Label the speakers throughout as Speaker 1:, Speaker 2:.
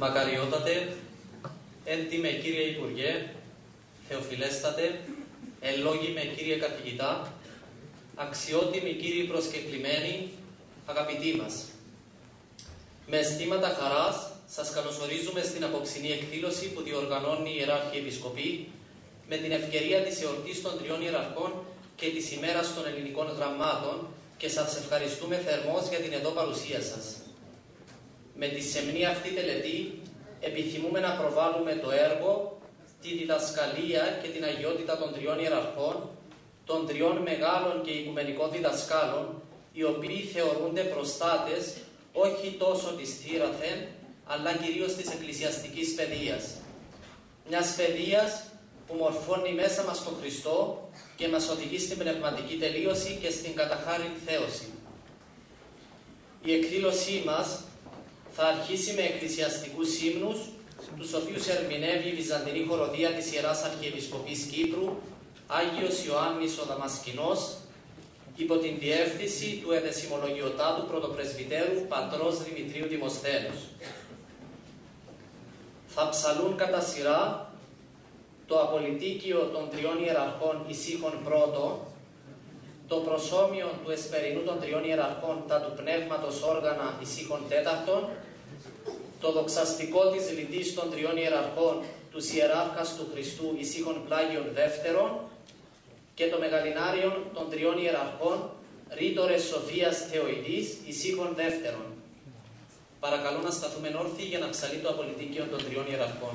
Speaker 1: Μακαριότατε, έντιμε κύριε Υπουργέ, Θεοφιλέστατε, ελόγιμε κύριε καθηγητά, αξιότιμοι κύριοι προσκεκλημένοι, αγαπητοί μας. Με αισθήματα χαράς σας καλωσορίζουμε στην απόψινή εκδήλωση που διοργανώνει η Ιεράρχη Επισκοπή με την ευκαιρία της εορτής των τριών ιεραρχών και της ημέρας των ελληνικών γραμμάτων και σας ευχαριστούμε θερμός για την εδώ παρουσία σας. Με τη σεμνή αυτή τελετή επιθυμούμε να προβάλλουμε το έργο, τη διδασκαλία και την αγιότητα των τριών ιεραρχών, των τριών μεγάλων και οικουμενικών διδασκάλων, οι οποίοι θεωρούνται προστάτες όχι τόσο της θύραθεν, αλλά κυρίως της εκκλησιαστικής παιδείας. Μιας παιδείας που μορφώνει μέσα μας τον Χριστό και μας οδηγεί στην πνευματική τελείωση και στην καταχάριν θέωση. Η εκδήλωσή μας θα αρχίσει με εκκλησιαστικούς ύμνους, τους οποίους ερμηνεύει η Βυζαντινή Χοροδία της Ιεράς Αρχιεπισκοπής Κύπρου, Άγιος Ιωάννης ο Δαμασκηνός, υπό την διεύθυνση του εδεσιμολογιωτάτου πρωτοπρεσβυτέρου πατρός Δημητρίου Δημοσθένους. Θα ψαλούν κατά σειρά το απολυτίκιο των τριών ιεραρχών ησύχων πρώτο, το προσώμιο του εσπερινού των τριών ιεραρχών τα του πνεύματος όργανα ησύχων τέταρτον, το δοξαστικό της λυτής των τριών ιεραρχών τους Ιεράρχας του Χριστού ησύχων πλάγιων δεύτερον και το μεγαλινάριον των τριών ιεραρχών ρήτορες Σοφίας Θεοειδής ησύχων δεύτερον. Παρακαλώ να σταθούμε όρθιοι για να ψαλεί το απολυτίκιο των τριών ιεραρχών.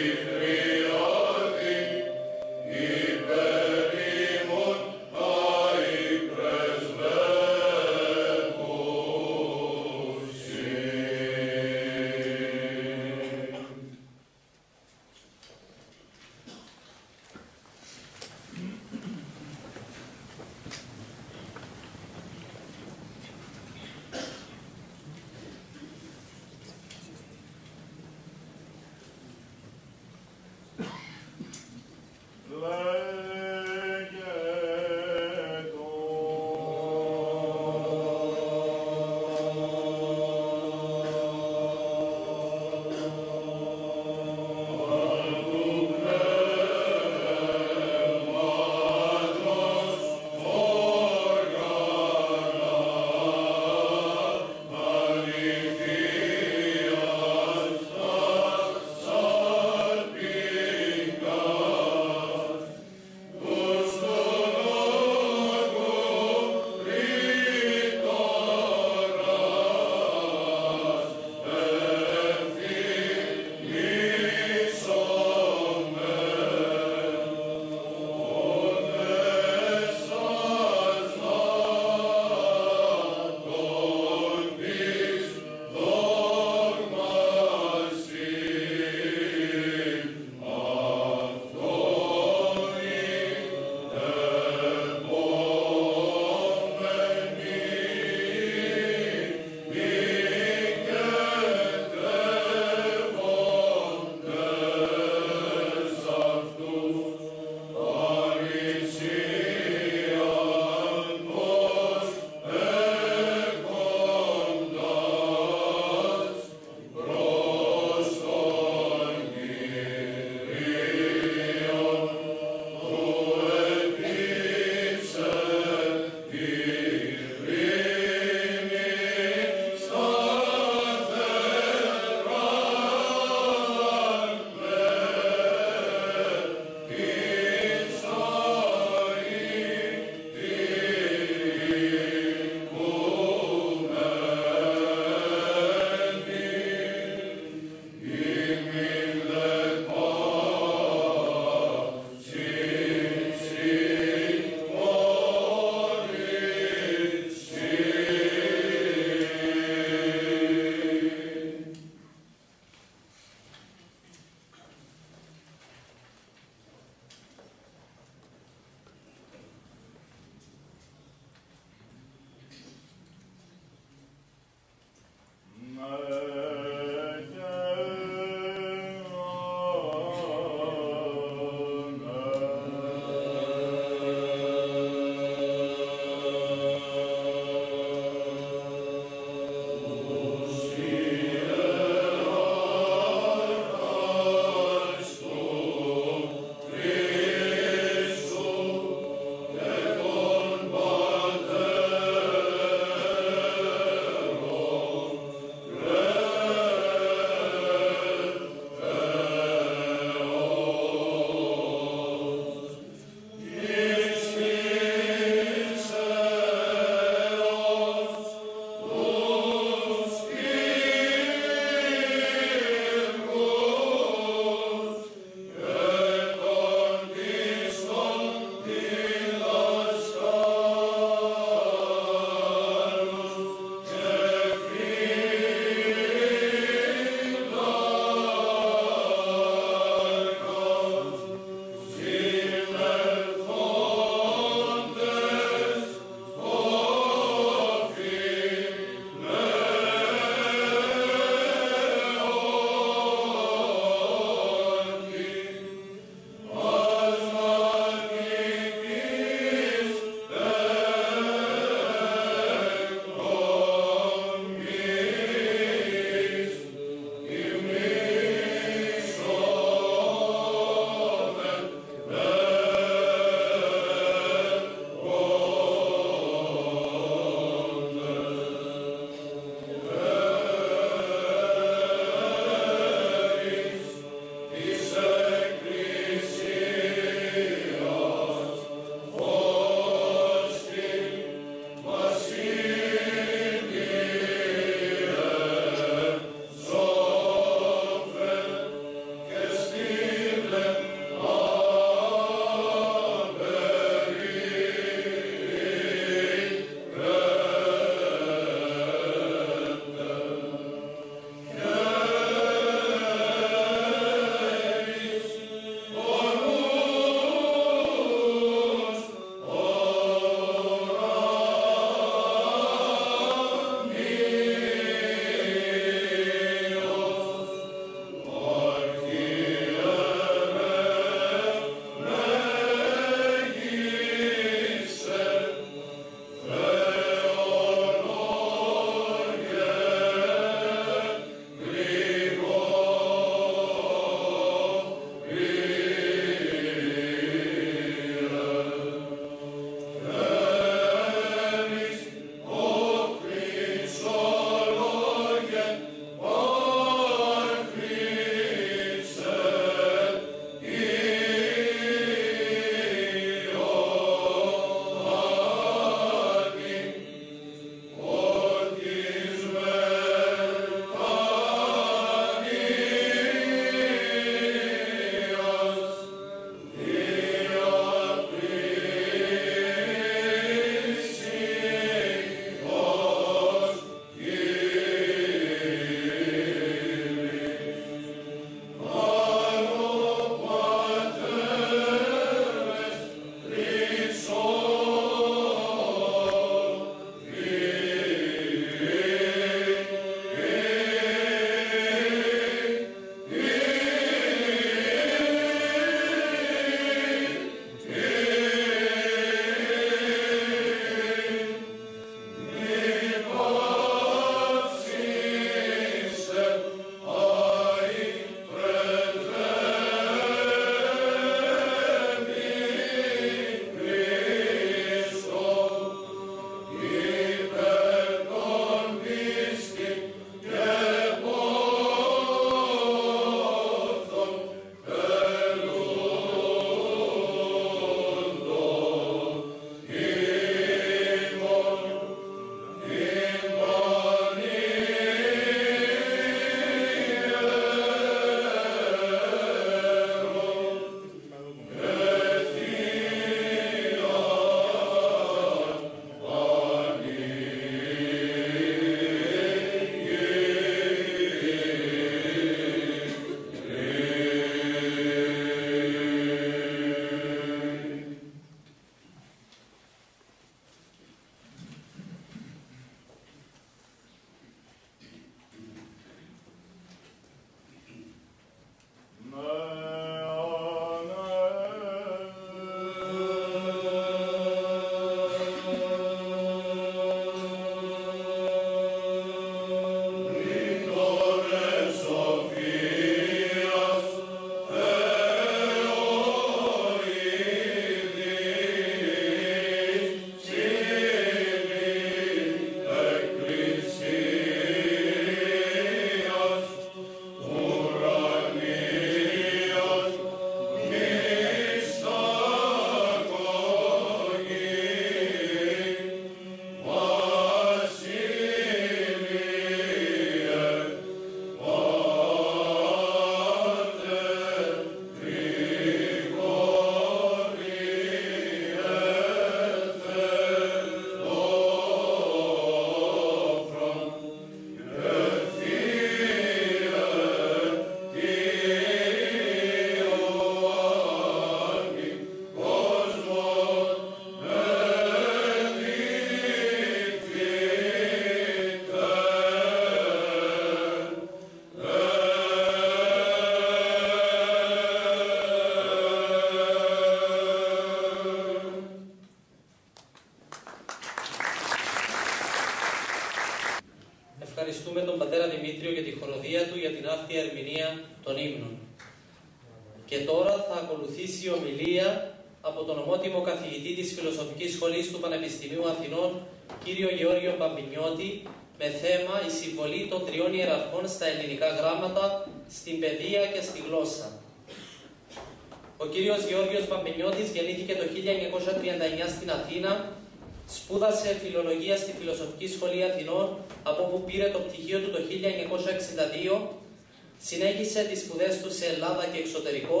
Speaker 1: Συνέχισε τις σπουδές του σε Ελλάδα και εξωτερικό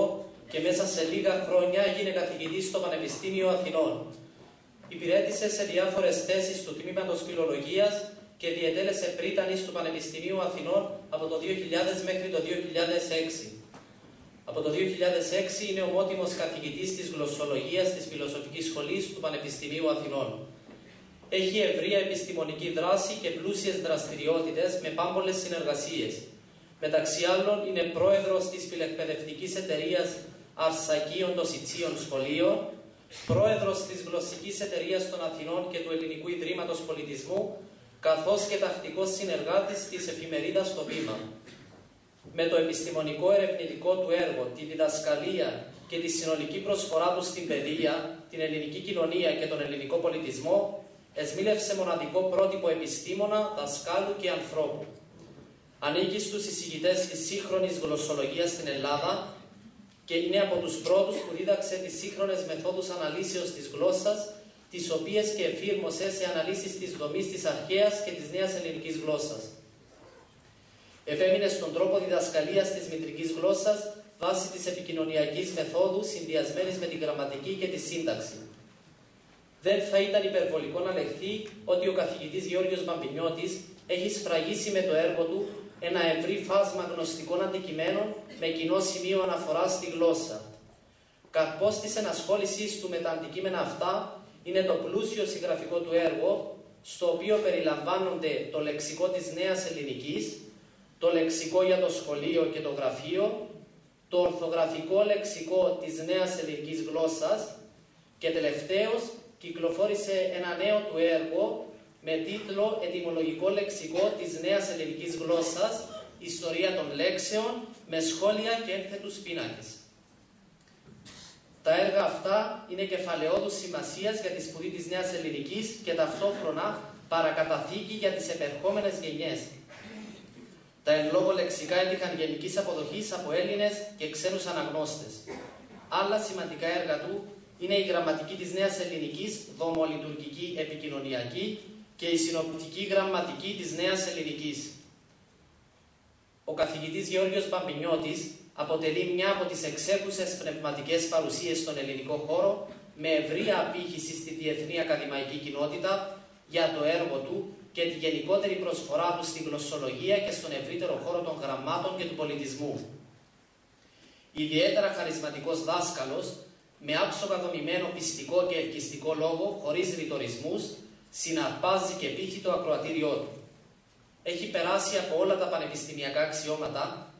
Speaker 1: και μέσα σε λίγα χρόνια έγινε καθηγητής στο Πανεπιστήμιο Αθηνών. Υπηρέτησε σε διάφορες θέσεις του Τμήματος Φιλολογίας και διετέλεσε πρίτανης του Πανεπιστημίου Αθηνών από το 2000 μέχρι το 2006. Από το 2006 είναι ομότιμος καθηγητής της γλωσσολογίας της Φιλοσοφικής Σχολής του Πανεπιστημίου Αθηνών. Έχει ευρεία επιστημονική δράση και πλούσιες δραστηριότητες με πάμπολες συνεργασίες. Μεταξύ άλλων είναι πρόεδρος της φιλεκπαιδευτικής εταιρείας Αρσακίων των Σιτσίων Σχολείων, πρόεδρος της γλωσσικής εταιρείας των Αθηνών και του Ελληνικού Ιδρύματος Πολιτισμού, καθώς και τακτικός συνεργάτης της εφημερίδας «Το Βήμα». Με το επιστημονικό ερευνητικό του έργο, τη διδασκαλία και τη συνολική προσφορά του στην παιδεία, την ελληνική κοινωνία και τον ελληνικό πολιτισμό, εσμίλευσε μοναδικό πρότυπο επιστήμονα, δασκάλου και ανθρώπου. Ανήκει στους εισηγητές της σύγχρονης γλωσσολογίας στην Ελλάδα και είναι από τους πρώτους που δίδαξε τις σύγχρονες μεθόδους αναλύσεως της γλώσσας τις οποίες και εφήρμοσε σε αναλύσεις της δομής της αρχαίας και της νέας ελληνικής γλώσσας. Επέμεινε στον τρόπο διδασκαλίας της μητρικής γλώσσας βάσει της επικοινωνιακής μεθόδου συνδυασμένης με την γραμματική και τη σύνταξη. Δεν θα ήταν υπερβολικό να λεχθεί ότι ο καθηγητής Γιώργος Μπαμπινιώτης έχει σφραγίσει με το έργο του ένα ευρύ φάσμα γνωστικών αντικειμένων με κοινό σημείο αναφοράς στη γλώσσα. Καρπός της ενασχόλησής του με τα αντικείμενα αυτά είναι το πλούσιο συγγραφικό του έργο, στο οποίο περιλαμβάνονται το λεξικό της νέας ελληνικής, το λεξικό για το σχολείο και το γραφείο, το ορθογραφικό λεξικό της νέας ελληνικής γλώσσας και τελευταίος κυκλοφόρησε ένα νέο του έργο με τίτλο «Ετυμολογικό λεξικό της νέας ελληνικής γλώσσας, ιστορία των λέξεων με σχόλια και ένθετους πίνακες». Τα έργα αυτά είναι κεφαλαιόδους σημασίας για τη σπουδή της Νέας Ελληνικής και ταυτόχρονα παρακαταθήκη για τις επερχόμενες γενιές. Τα εν λόγω λεξικά έτυχαν γενικής αποδοχής από Έλληνες και ξένους αναγνώστες. Άλλα σημαντικά έργα του είναι η γραμματική της Νέας Ελληνικής, δομολειτουργική επικοινωνιακή και η συνοπτική γραμματική της Νέας Ελληνικής. Ο καθηγητής Γεώργιος Παμπινιώτης αποτελεί μια από τις εξέχουσες πνευματικές παρουσίες στον ελληνικό χώρο με ευρία απήχηση στη διεθνή ακαδημαϊκή κοινότητα για το έργο του και τη γενικότερη προσφορά του στην γλωσσολογία και στον ευρύτερο χώρο των γραμμάτων και του πολιτισμού. Ιδιαίτερα χαρισματικός δάσκαλος, με άψογα δομημένο πιστικό και ελκυστικό λόγο, χωρίς ρητορισμούς, συναρπάζει και πείθει το ακροατήριό του. Έχει περάσει από όλα τα πανεπιστημιακά αξιώματα,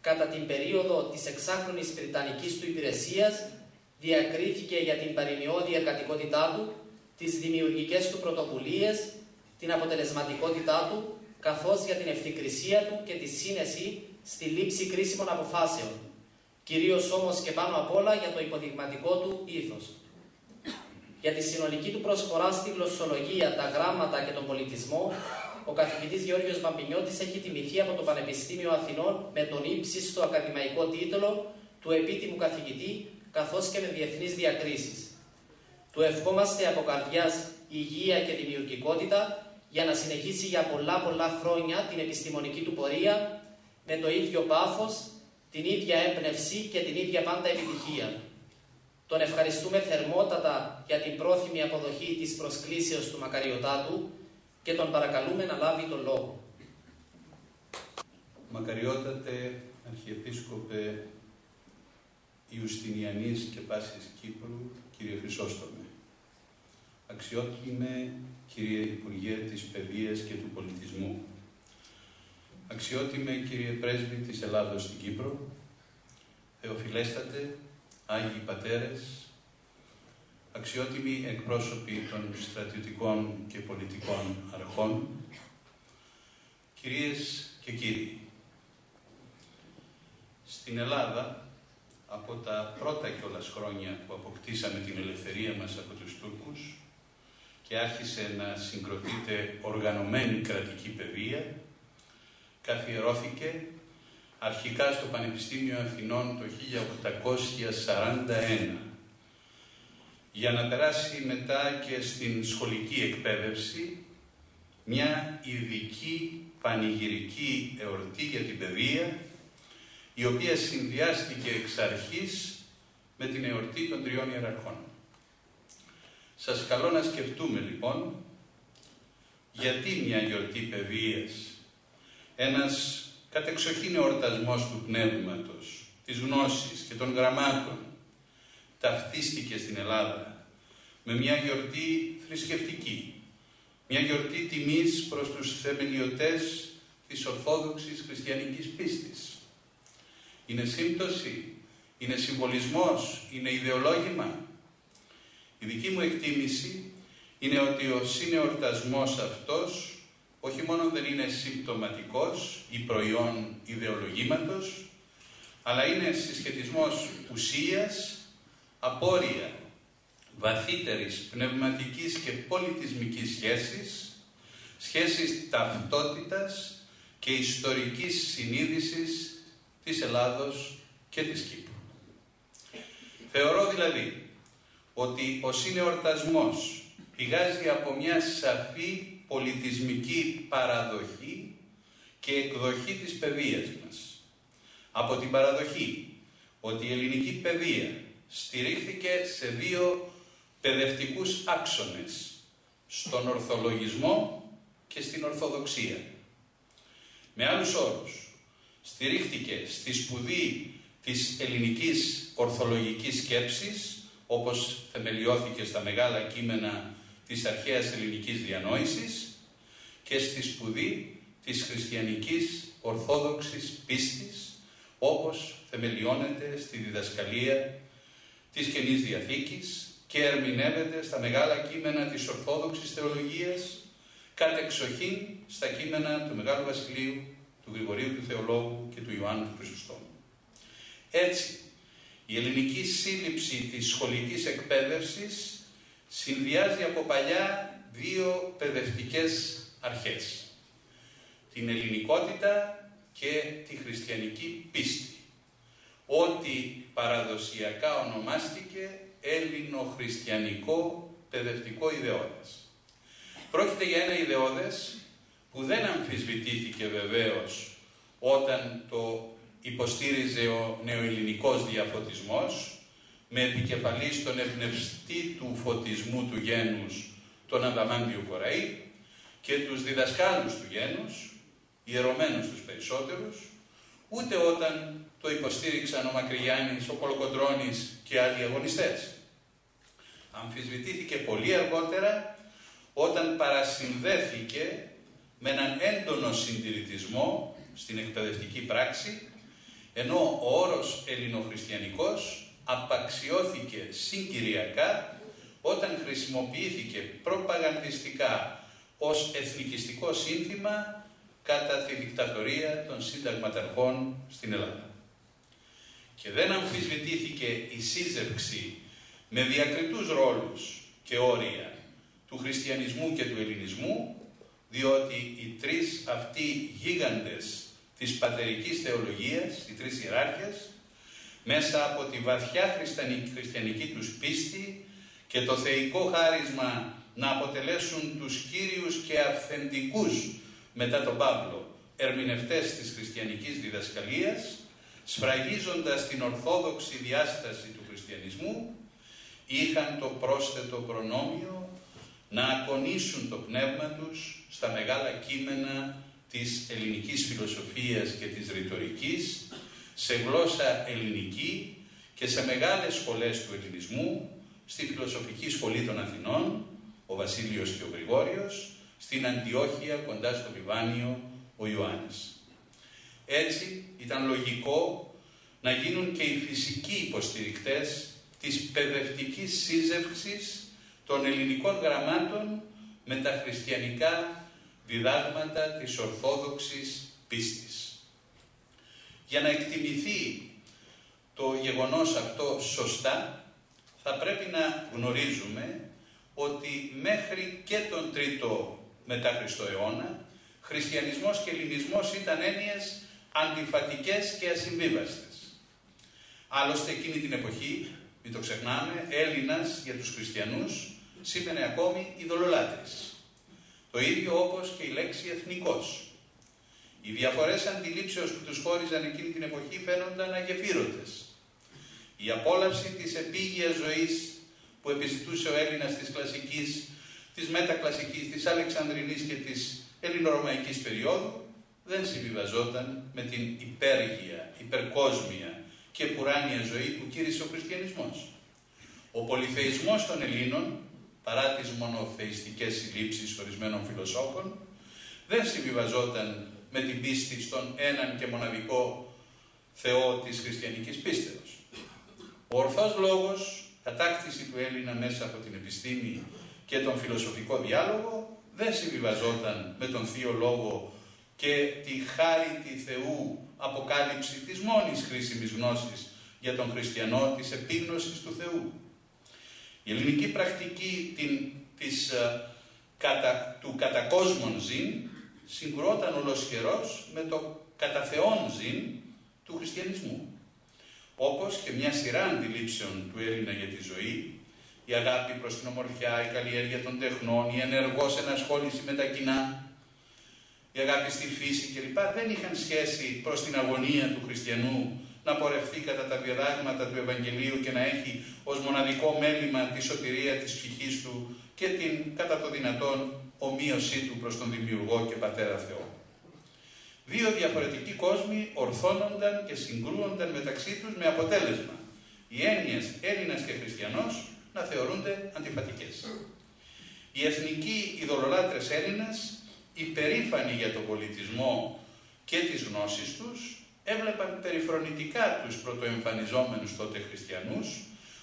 Speaker 1: κατά την περίοδο της εξάχρονης Βρυτανικής του υπηρεσίας, διακρίθηκε για την παρημιώδη εργατικότητά του, τις δημιουργικές του πρωτοβουλίες, την αποτελεσματικότητά του, καθώς για την ευθυκρισία του και τη σύνεση στη λήψη κρίσιμων αποφάσεων, κυρίως όμως και πάνω απ' όλα για το υποδειγματικό του ήθος. Για τη συνολική του προσφορά στη γλωσσολογία, τα γράμματα και τον πολιτισμό, ο καθηγητής Γεώργιος Μπαμπινιώτης έχει τιμηθεί από το Πανεπιστήμιο Αθηνών με τον ύψιστο ακαδημαϊκό τίτλο του επίτιμου καθηγητή, καθώς και με διεθνείς διακρίσεις. Του ευχόμαστε από καρδιάς υγεία και δημιουργικότητα για να συνεχίσει για πολλά πολλά χρόνια την επιστημονική του πορεία με το ίδιο πάθος, την ίδια έμπνευση και την ίδια πάντα επιτυχία. Τον ευχαριστούμε θερμότατα για την πρόθυμη αποδοχή της προσκλήσεως του Μακαριωτάτου και τον παρακαλούμε να λάβει τον λόγο.
Speaker 2: Μακαριότατε Αρχιεπίσκοπε Ιουστινιανής και Πάσης Κύπρου, κύριε Χρυσόστομε. Αξιότιμε κύριε Υπουργέ της Παιδείας και του Πολιτισμού. Αξιότιμε κύριε Πρέσβη της Ελλάδος στην Κύπρο. Θεοφιλέστατε, Άγιοι Πατέρες, αξιότιμοι εκπρόσωποι των στρατιωτικών και πολιτικών αρχών, κυρίες και κύριοι, Στην Ελλάδα, από τα πρώτα κιόλας χρόνια που αποκτήσαμε την ελευθερία μας από τους Τούρκους και άρχισε να συγκροτείται οργανωμένη κρατική παιδεία, καθιερώθηκε αρχικά στο Πανεπιστήμιο Αθηνών το 1841 για να περάσει μετά και στην σχολική εκπαίδευση μια ειδική πανηγυρική εορτή για την παιδεία η οποία συνδυάστηκε εξ αρχής με την εορτή των τριών ιεραρχών. Σας καλώ να σκεφτούμε λοιπόν γιατί μια γιορτή παιδείας, ένας κατεξοχήν εορτασμός του πνεύματος, της γνώσης και των γραμμάτων ταυτίστηκε στην Ελλάδα με μια γιορτή θρησκευτική, μια γιορτή τιμής προς τους θεμελιωτές της Ορθόδοξης Χριστιανικής πίστης. Είναι σύμπτωση, είναι συμβολισμός, είναι ιδεολόγημα. Η δική μου εκτίμηση είναι ότι ο συνεορτασμός αυτός όχι μόνο δεν είναι συμπτωματικός ή προϊόν ιδεολογήματος, αλλά είναι συσχετισμός ουσίας, απόρρια βαθύτερης πνευματικής και πολιτισμικής σχέσης, σχέσης ταυτότητας και ιστορικής συνείδησης της Ελλάδος και της Κύπρου. Θεωρώ δηλαδή ότι ο συνεορτασμός πηγάζει από μια σαφή πολιτισμική παραδοχή και εκδοχή της παιδείας μας. Από την παραδοχή ότι η ελληνική παιδεία στηρίχθηκε σε δύο παιδευτικούς άξονες, στον ορθολογισμό και στην ορθοδοξία. Με άλλους όρους, στηρίχθηκε στη σπουδή της ελληνικής ορθολογικής σκέψης, όπως θεμελιώθηκε στα μεγάλα κείμενα της αρχαίας ελληνικής διανόησης και στη σπουδή της χριστιανικής ορθόδοξης πίστης, όπως θεμελιώνεται στη διδασκαλία της Καινής Διαθήκης και ερμηνεύεται στα μεγάλα κείμενα της Ορθόδοξης Θεολογίας, κατεξοχήν στα κείμενα του Μεγάλου Βασιλείου, του Γρηγορίου του Θεολόγου και του Ιωάννου του Χρυσοστόμου. Έτσι, η ελληνική σύλληψη της σχολικής εκπαίδευσης συνδυάζει από παλιά δύο παιδευτικές αρχές. Την ελληνικότητα και τη χριστιανική πίστη. Ό,τι παραδοσιακά ονομάστηκε ελληνοχριστιανικό παιδευτικό ιδεώδες. Πρόκειται για ένα ιδεώδες που δεν αμφισβητήθηκε βεβαίως όταν το υποστήριζε ο νεοελληνικός διαφωτισμός με επικεφαλή στον εμπνευστή του φωτισμού του γένους τον Αδαμάντιο Κοραή και τους διδασκάλους του γένους, ιερωμένους τους περισσότερους, ούτε όταν το υποστήριξαν ο Μακρυγιάννης, ο Κολοκοντρώνης και άλλοι αγωνιστές. Αμφισβητήθηκε πολύ αργότερα όταν παρασυνδέθηκε με έναν έντονο συντηρητισμό στην εκπαιδευτική πράξη, ενώ ο όρος ελληνοχριστιανικός απαξιώθηκε συγκυριακά όταν χρησιμοποιήθηκε προπαγανδιστικά ως εθνικιστικό σύνθημα κατά τη δικτατορία των συνταγματαρχών στην Ελλάδα. Και δεν αμφισβητήθηκε η σύζευξη με διακριτούς ρόλους και όρια του χριστιανισμού και του ελληνισμού, διότι οι τρεις αυτοί γίγαντες της πατερικής θεολογίας, οι τρεις ιεράρχες, μέσα από τη βαθιά χριστιανική τους πίστη και το θεϊκό χάρισμα να αποτελέσουν τους κύριους και αυθεντικούς μετά τον Παύλο ερμηνευτές της χριστιανικής διδασκαλίας, σφραγίζοντας την ορθόδοξη διάσταση του χριστιανισμού, είχαν το πρόσθετο προνόμιο να ακονίσουν το πνεύμα τους στα μεγάλα κείμενα της ελληνικής φιλοσοφίας και της ρητορικής, σε γλώσσα ελληνική και σε μεγάλες σχολές του ελληνισμού, στη Φιλοσοφική Σχολή των Αθηνών, ο Βασίλειος και ο Γρηγόριος, στην Αντιόχεια κοντά στο Λιβάνιο, ο Ιωάννης. Έτσι ήταν λογικό να γίνουν και οι φυσικοί υποστηρικτές της παιδευτικής σύζευξης των ελληνικών γραμμάτων με τα χριστιανικά διδάγματα της Ορθόδοξης πίστης. Για να εκτιμηθεί γεγονός αυτό σωστά, θα πρέπει να γνωρίζουμε ότι μέχρι και τον τρίτο μετά Χριστό αιώνα, χριστιανισμός και ελληνισμός ήταν έννοιες αντιφατικές και ασυμβίβαστες. Άλλωστε εκείνη την εποχή, μην το ξεχνάμε, Έλληνας για τους χριστιανούς σήμαινε ακόμη ειδωλολάτρης. Το ίδιο όπως και η λέξη εθνικός. Οι διαφορές αντιλήψεως που τους χώριζαν εκείνη την εποχή φαίνονταν αγεφύρωτες. Η απόλαυση της επίγειας ζωής που επιζητούσε ο Έλληνας της κλασικής, της μετακλασικής, της αλεξανδρινής και της ελληνορωμαϊκής περίοδου δεν συμβιβαζόταν με την υπέργεια, υπερκόσμια και πουράνια ζωή που κύρισε ο χριστιανισμός. Ο πολυθεϊσμός των Ελλήνων, παρά τις μονοθεϊστικές συλλήψεις ορισμένων φιλοσόφων, δεν συμβιβαζόταν με την πίστη στον έναν και μοναδικό Θεό της χριστιανικής πίστεως. Ο ορθός λόγος, κατάκτηση του Έλληνα μέσα από την επιστήμη και τον φιλοσοφικό διάλογο, δεν συμβιβαζόταν με τον Θείο Λόγο και τη χάρη τη Θεού αποκάλυψη της μόνης χρήσιμης γνώσης για τον χριστιανό της επίγνωσης του Θεού. Η ελληνική πρακτική την, της, ε, κατα, του κατακόσμων ζήν συγκρόταν ολοσχερός με το κατά Θεόν ζήν του χριστιανισμού. Όπως και μια σειρά αντιλήψεων του Έλληνα για τη ζωή, η αγάπη προς την ομορφιά, η καλλιέργεια των τεχνών, η ενεργός ενασχόληση με τα κοινά, η αγάπη στη φύση κλπ. δεν είχαν σχέση προς την αγωνία του χριστιανού να πορευθεί κατά τα διδάγματα του Ευαγγελίου και να έχει ως μοναδικό μέλημα τη σωτηρία της ψυχής του και την κατά το δυνατόν ομοίωσή του προς τον Δημιουργό και Πατέρα Θεό. Δύο διαφορετικοί κόσμοι ορθώνονταν και συγκρούονταν μεταξύ τους με αποτέλεσμα οι έννοιες Έλληνας και Χριστιανός να θεωρούνται αντιφατικές. Οι εθνικοί ειδωλολάτρες Έλληνας υπερήφανοι για τον πολιτισμό και τις γνώσεις τους, έβλεπαν περιφρονητικά τους πρωτοεμφανιζόμενους τότε χριστιανούς,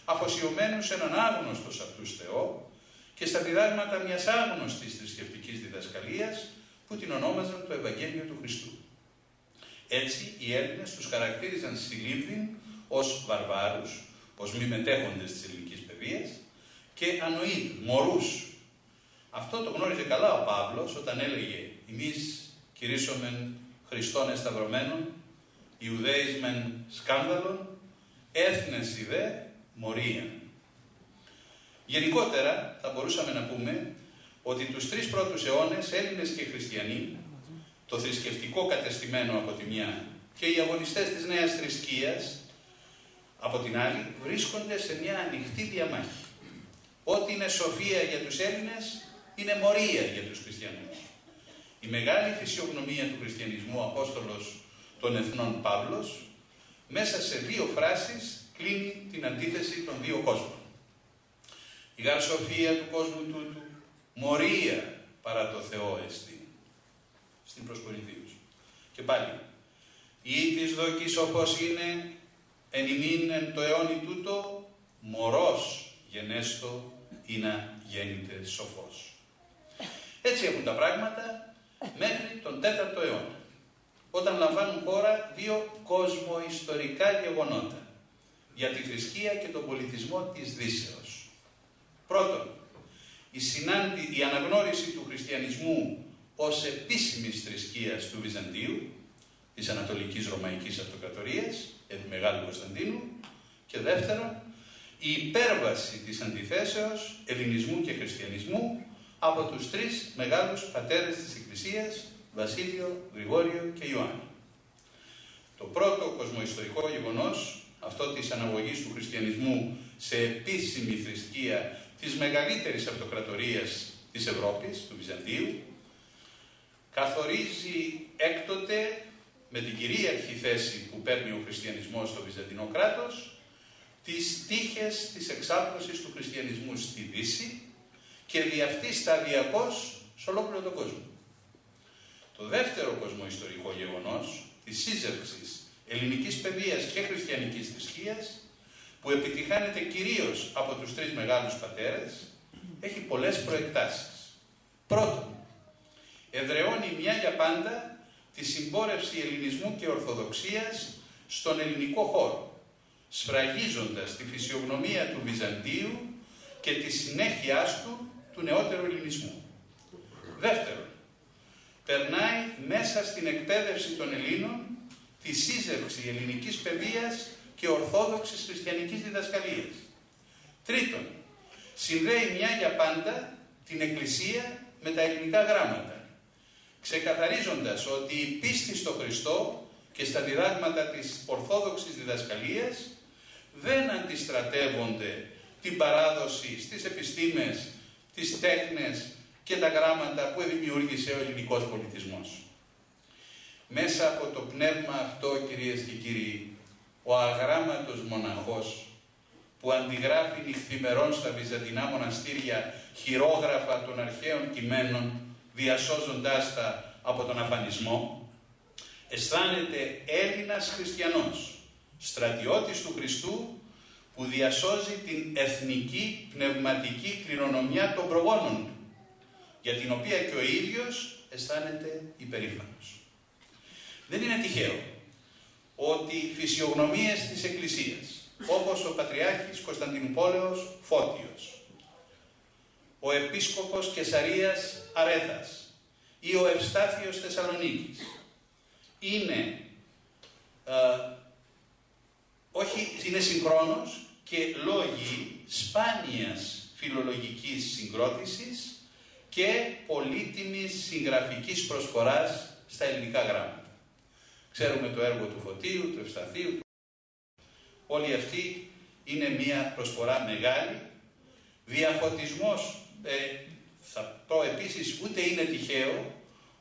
Speaker 2: αφοσιωμένους σε έναν άγνωστο σε αυτούς Θεό και στα διδάγματα μιας άγνωστης θρησκευτικής διδασκαλίας που την ονόμαζαν το Ευαγγέλιο του Χριστού. Έτσι οι Έλληνες τους χαρακτήριζαν συλλήβδιν ως βαρβάρους, ως μη μετέχοντες της ελληνικής παιδείας και ανοήτ, μωρούς, αυτό το γνώριζε καλά ο Παύλος όταν έλεγε «Εμείς κηρύσσομεν Χριστόν εσταυρωμένων, Ιουδαίοι μεν σκάνδαλον, έθνες ιδέ μορίαν». Γενικότερα θα μπορούσαμε να πούμε ότι τους τρεις πρώτους αιώνες Έλληνες και Χριστιανοί, το θρησκευτικό κατεστημένο από τη μια και οι αγωνιστές της νέας θρησκείας από την άλλη βρίσκονται σε μια ανοιχτή διαμάχη. Ό,τι είναι σοφία για τους Έλληνες είναι μορία για τους χριστιανούς. Η μεγάλη φυσιογνωμία του χριστιανισμού, ο Απόστολος των Εθνών Παύλος, μέσα σε δύο φράσεις κλείνει την αντίθεση των δύο κόσμων. Η γάρ σοφία του κόσμου τούτου, μορία παρά το Θεό εστί. Στην προσκορινθίους. Και πάλι, ή της δοκής σοφός είναι, εν ημίν εν το αιώνι τούτο, μωρός γενέστο ή να γέννηται σοφός. Έτσι έχουν τα πράγματα μέχρι τον 4ο αιώνα, όταν λαμβάνουν χώρα δύο κοσμοϊστορικά γεγονότα για τη θρησκεία και τον πολιτισμό της Δύσεως. Πρώτον, η, συνάντη, η αναγνώριση του χριστιανισμού ως επίσημης θρησκείας του Βυζαντίου, της Ανατολικής Ρωμαϊκής Αυτοκρατορίας, επί Μεγάλου Κωνσταντίνου, και δεύτερον, η υπέρβαση της αντιθέσεως ελληνισμού και χριστιανισμού από τους τρεις μεγάλους πατέρες της Εκκλησίας, Βασίλειο, Γρηγόριο και Ιωάννη. Το πρώτο κοσμοϊστορικό γεγονός, αυτό της αναγωγής του χριστιανισμού σε επίσημη θρησκεία της μεγαλύτερης αυτοκρατορίας της Ευρώπης, του Βυζαντίου, καθορίζει έκτοτε με την κυρίαρχη θέση που παίρνει ο χριστιανισμός στο Βυζαντινό κράτος, τις τύχες της εξάπλωσης του χριστιανισμού στη Δύση και δι' αυτή σταδιακώς σε ολόκληρο τον κόσμο. Το δεύτερο κοσμοϊστορικό γεγονός της σύζευξης ελληνικής παιδείας και χριστιανικής θρησκείας που επιτυχάνεται κυρίως από τους τρεις μεγάλους πατέρες έχει πολλές προεκτάσεις. Πρώτον, εδραιώνει μια για πάντα τη συμπόρευση ελληνισμού και ορθοδοξίας στον ελληνικό χώρο σφραγίζοντας τη φυσιογνωμία του Βυζαντίου και τη συνέχεια του του νεότερου ελληνισμού. Δεύτερον, περνάει μέσα στην εκπαίδευση των Ελλήνων τη σύζευξη ελληνικής παιδείας και ορθόδοξης χριστιανικής διδασκαλίας. Τρίτον, συνδέει μια για πάντα την Εκκλησία με τα ελληνικά γράμματα, ξεκαθαρίζοντας ότι η πίστη στο Χριστό και στα διδάγματα της ορθόδοξης διδασκαλίας δεν αντιστρατεύονται την παράδοση στις επιστήμες, τις τέχνες και τα γράμματα που δημιούργησε ο ελληνικός πολιτισμός. Μέσα από το πνεύμα αυτό, κυρίες και κύριοι, ο αγράμματος μοναχός που αντιγράφει νυχθημερών στα βυζαντινά μοναστήρια χειρόγραφα των αρχαίων κειμένων, διασώζοντάς τα από τον αφανισμό, αισθάνεται Έλληνας χριστιανός, στρατιώτης του Χριστού που διασώζει την εθνική πνευματική κληρονομιά των προγόνων του, για την οποία και ο ίδιος αισθάνεται υπερήφανος. Δεν είναι τυχαίο ότι οι φυσιογνωμίες της Εκκλησίας, όπως ο Πατριάρχης Κωνσταντινούπολεως Φώτιος, ο Επίσκοπος Κεσαρίας Αρέθας ή ο Ευστάθιος Θεσσαλονίκης, είναι, ε, όχι, είναι συγχρόνως και λόγοι σπάνιας φιλολογικής συγκρότησης και πολύτιμης συγγραφικής προσφοράς στα ελληνικά γράμματα. Ξέρουμε το έργο του Φωτίου, του Ευσταθίου. Όλοι αυτοί είναι μια προσφορά μεγάλη. Διαφωτισμός, ε, θα πω επίσης ούτε είναι τυχαίο,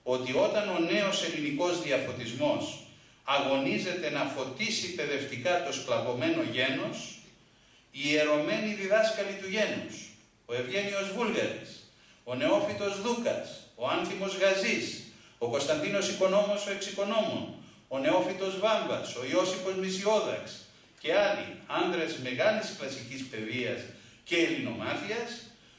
Speaker 2: ότι όταν ο νέος ελληνικός διαφωτισμός αγωνίζεται να φωτίσει παιδευτικά το σκλαβωμένο γένος, οι ιερωμένοι διδάσκαλοι του γένους, ο Ευγένιος Βούλγαρης, ο Νεόφυτος Δούκας, ο Άνθιμος Γαζής, ο Κωνσταντίνος Οικονόμος ο Εξοικονόμων, ο Νεόφυτος Βάμβας, ο Ιώσυπος Μισιόδαξ και άλλοι άνδρες μεγάλης κλασικής παιδείας και ελληνομάθειας,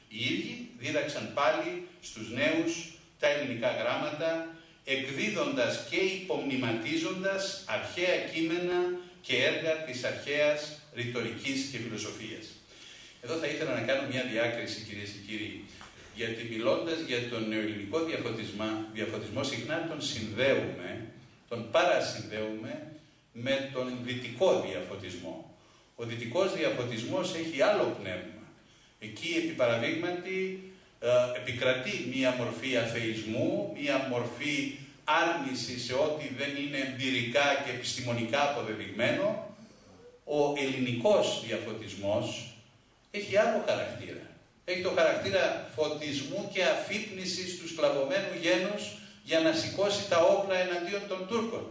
Speaker 2: οι ίδιοι δίδαξαν πάλι στους νέους τα ελληνικά γράμματα, εκδίδοντας και υπομνηματίζοντας αρχαία κείμενα και έργα της αρχαίας ρητορικής και φιλοσοφίας. Εδώ θα ήθελα να κάνω μια διάκριση κυρίες και κύριοι, γιατί μιλώντας για τον νεοελληνικό διαφωτισμό, διαφωτισμό συχνά τον συνδέουμε τον παρασυνδέουμε με τον δυτικό διαφωτισμό. Ο δυτικός διαφωτισμός έχει άλλο πνεύμα. Εκεί επί παραδείγματι ε, επικρατεί μία μορφή αθεϊσμού, μία μορφή άρνηση σε ό,τι δεν είναι εμπειρικά και επιστημονικά αποδεδειγμένο. Ο ελληνικός διαφωτισμός έχει άλλο χαρακτήρα. Έχει το χαρακτήρα φωτισμού και αφύπνισης του σκλαβωμένου γένους για να σηκώσει τα όπλα εναντίον των Τούρκων.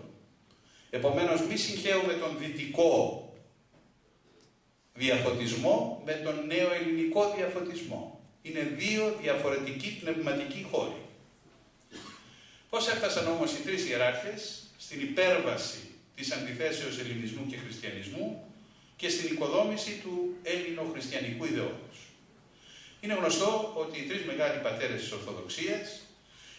Speaker 2: Επομένως μη συγχαίουμε τον δυτικό διαφωτισμό με τον νέο ελληνικό διαφωτισμό. Είναι δύο διαφορετικοί πνευματικοί χώροι. Πώς έφτασαν όμως οι τρεις ιεράρχες στην υπέρβαση της αντιθέσεως ελληνισμού και χριστιανισμού και στην οικοδόμηση του ελληνο-χριστιανικού ιδεώδους. Είναι γνωστό ότι οι τρεις μεγάλοι πατέρες της Ορθοδοξίας,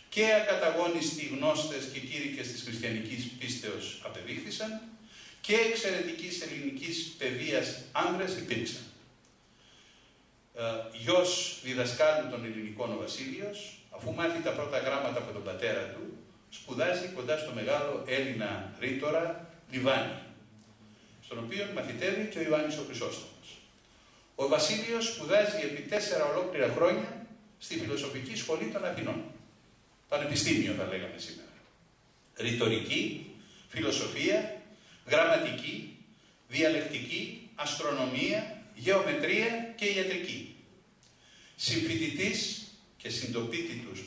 Speaker 2: και ακαταγόνιστοι γνώστες και κήρυκες της χριστιανικής πίστεως απεδείχθησαν και εξαιρετικής ελληνικής παιδείας άνδρες υπήρξαν. Ε, γιος διδασκάλου των ελληνικών ο Βασίλειος, αφού μάθει τα πρώτα γράμματα από τον πατέρα του, σπουδάζει κοντά στο μεγάλο Έλληνα ρήτορα Λιβάνι, στον οποίο μαθητεύει και ο Ιωάννης ο Χρυσόστομος. Ο Βασίλειος σπουδάζει επί τέσσερα ολόκληρα χρόνια στη Φιλοσοφική Σχολή των Αθηνών. Πανεπιστήμιο θα λέγαμε σήμερα. Ρητορική, φιλοσοφία, γραμματική, διαλεκτική, αστρονομία, γεωμετρία και ιατρική. Συμφοιτητής και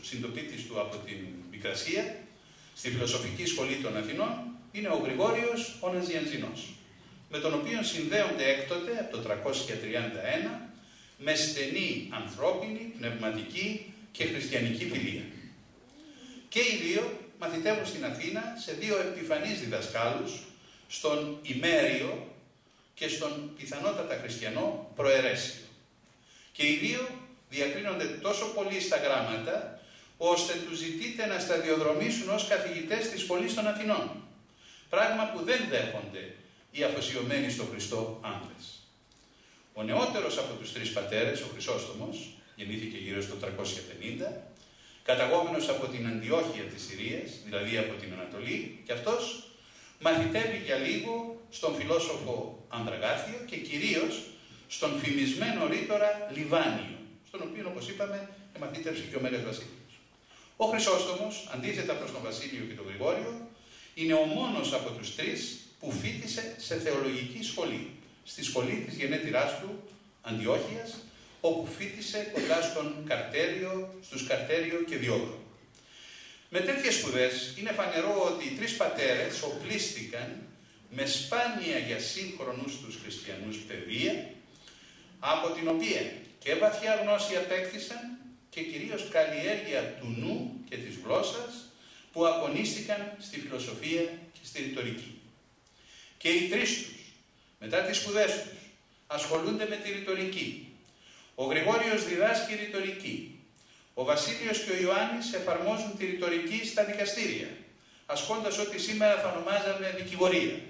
Speaker 2: συντοπίτης του από την Μικρασία, στη Φιλοσοφική Σχολή των Αθηνών, είναι ο Γρηγόριος ο Ναζιανζινός, με τον οποίο συνδέονται έκτοτε από το 331 με στενή ανθρώπινη, πνευματική και χριστιανική φιλία. Και οι δύο μαθητεύουν στην Αθήνα σε δύο επιφανείς διδασκάλους, στον Ημέριο και στον πιθανότατα χριστιανό Προαιρέσιο. Και οι δύο διακρίνονται τόσο πολύ στα γράμματα, ώστε τους ζητείτε να σταδιοδρομήσουν ως καθηγητές της σχολής των Αθηνών. Πράγμα που δεν δέχονται οι αφοσιωμένοι στο Χριστό άντρες. Ο νεότερος από τους τρεις πατέρες, ο Χρυσόστομος, γεννήθηκε γύρω στο 350, καταγόμενος από την Αντιόχεια της Συρίας, δηλαδή από την Ανατολή, και αυτός μαθητεύει για λίγο στον φιλόσοφο Ανδραγάθιο και κυρίως στον φημισμένο ρήτορα Λιβάνιο, στον οποίο όπως είπαμε μαθήτευσε και ο Μέγας Βασίλειος. Ο Χρυσόστομος, αντίθετα προς τον Βασίλειο και τον Γρηγόριο, είναι ο μόνος από τους τρεις που φίτησε σε θεολογική σχολή, στη σχολή της γενέτηράς του, Αντιόχειας, όπου φίτησε κοντά στον Καρτέριο, στους Καρτέριο και Διόδρο. Με τέτοιες σπουδές είναι φανερό ότι οι τρεις πατέρες οπλίστηκαν με σπάνια για σύγχρονους τους χριστιανούς παιδεία, από την οποία και βαθιά γνώση απέκτησαν και κυρίως καλλιέργεια του νου και της γλώσσας που αγωνίστηκαν στη φιλοσοφία και στη ρητορική. Και οι τρεις τους, μετά τις σπουδές τους, ασχολούνται με τη ρητορική. Ο Γρηγόριος διδάσκει ρητορική. Ο Βασίλειος και ο Ιωάννης εφαρμόζουν τη ρητορική στα δικαστήρια, ασκώντας ό,τι σήμερα θα ονομάζαμε δικηγορία.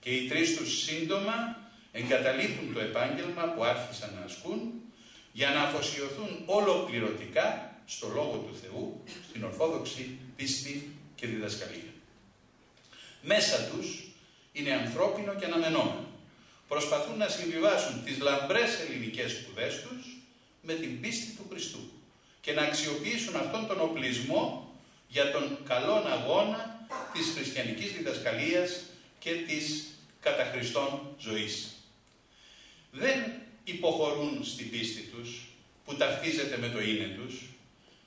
Speaker 2: Και οι τρεις τους σύντομα εγκαταλείπουν το επάγγελμα που άρχισαν να ασκούν για να αφοσιωθούν ολοκληρωτικά στο Λόγο του Θεού, στην Ορθόδοξη πίστη και διδασκαλία. Μέσα τους είναι ανθρώπινο και αναμενόμενο. Προσπαθούν να συμβιβάσουν τις λαμπρές ελληνικές σπουδές τους με την πίστη του Χριστού και να αξιοποιήσουν αυτόν τον οπλισμό για τον καλόν αγώνα της χριστιανικής διδασκαλίας και της καταχριστών ζωής. Δεν υποχωρούν στην πίστη τους, που ταυτίζεται με το είναι τους,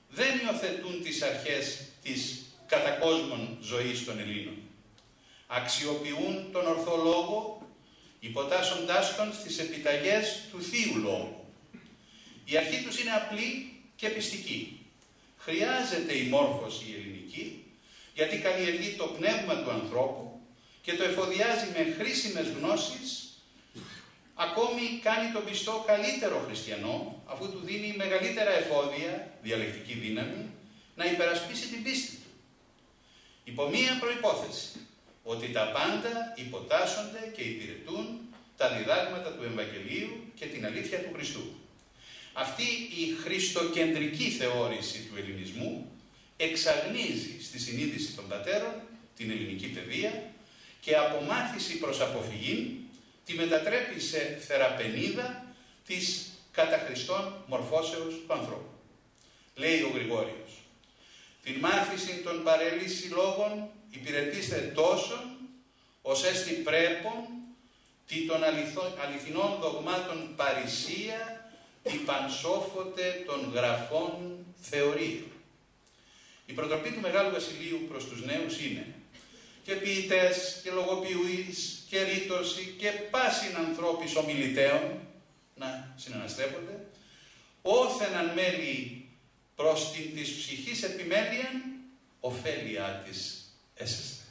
Speaker 2: δεν υιοθετούν τις αρχές της κατακόσμων ζωής των Ελλήνων. Αξιοποιούν τον ορθό λόγο, υποτάσσοντάς τον στις επιταγές του Θείου Λόγου. Η αρχή τους είναι απλή και πιστική. Χρειάζεται η μόρφωση ελληνική, γιατί καλλιεργεί το πνεύμα του ανθρώπου και το εφοδιάζει με χρήσιμες γνώσεις ακόμη κάνει τον πιστό καλύτερο χριστιανό, αφού του δίνει μεγαλύτερα εφόδια, διαλεκτική δύναμη, να υπερασπίσει την πίστη του. Υπό μία προϋπόθεση, ότι τα πάντα υποτάσσονται και υπηρετούν τα διδάγματα του Ευαγγελίου και την αλήθεια του Χριστού. Αυτή η χριστοκεντρική θεώρηση του ελληνισμού εξαγνίζει στη συνείδηση των πατέρων την ελληνική παιδεία και απομάθηση προς αποφυγή τη μετατρέπει σε θεραπενίδα της καταχριστών μορφώσεως του ανθρώπου. Λέει ο Γρηγόριος, την μάθηση των παρελή συλλόγων υπηρετήστε τόσο, ως έστι πρέπον, τι των αληθινών δογμάτων παρησία, τι πανσόφωτε των γραφών θεωρείων. Η προτροπή του Μεγάλου Βασιλείου προς τους νέους είναι και ποιητές και λογοποιουείς και ρήτωση και πάσιν ανθρώπης ομιλητέων να συναναστρέφονται, όθεναν μέλη προς την της ψυχής επιμέλειαν, ωφέλειά της έσαστε.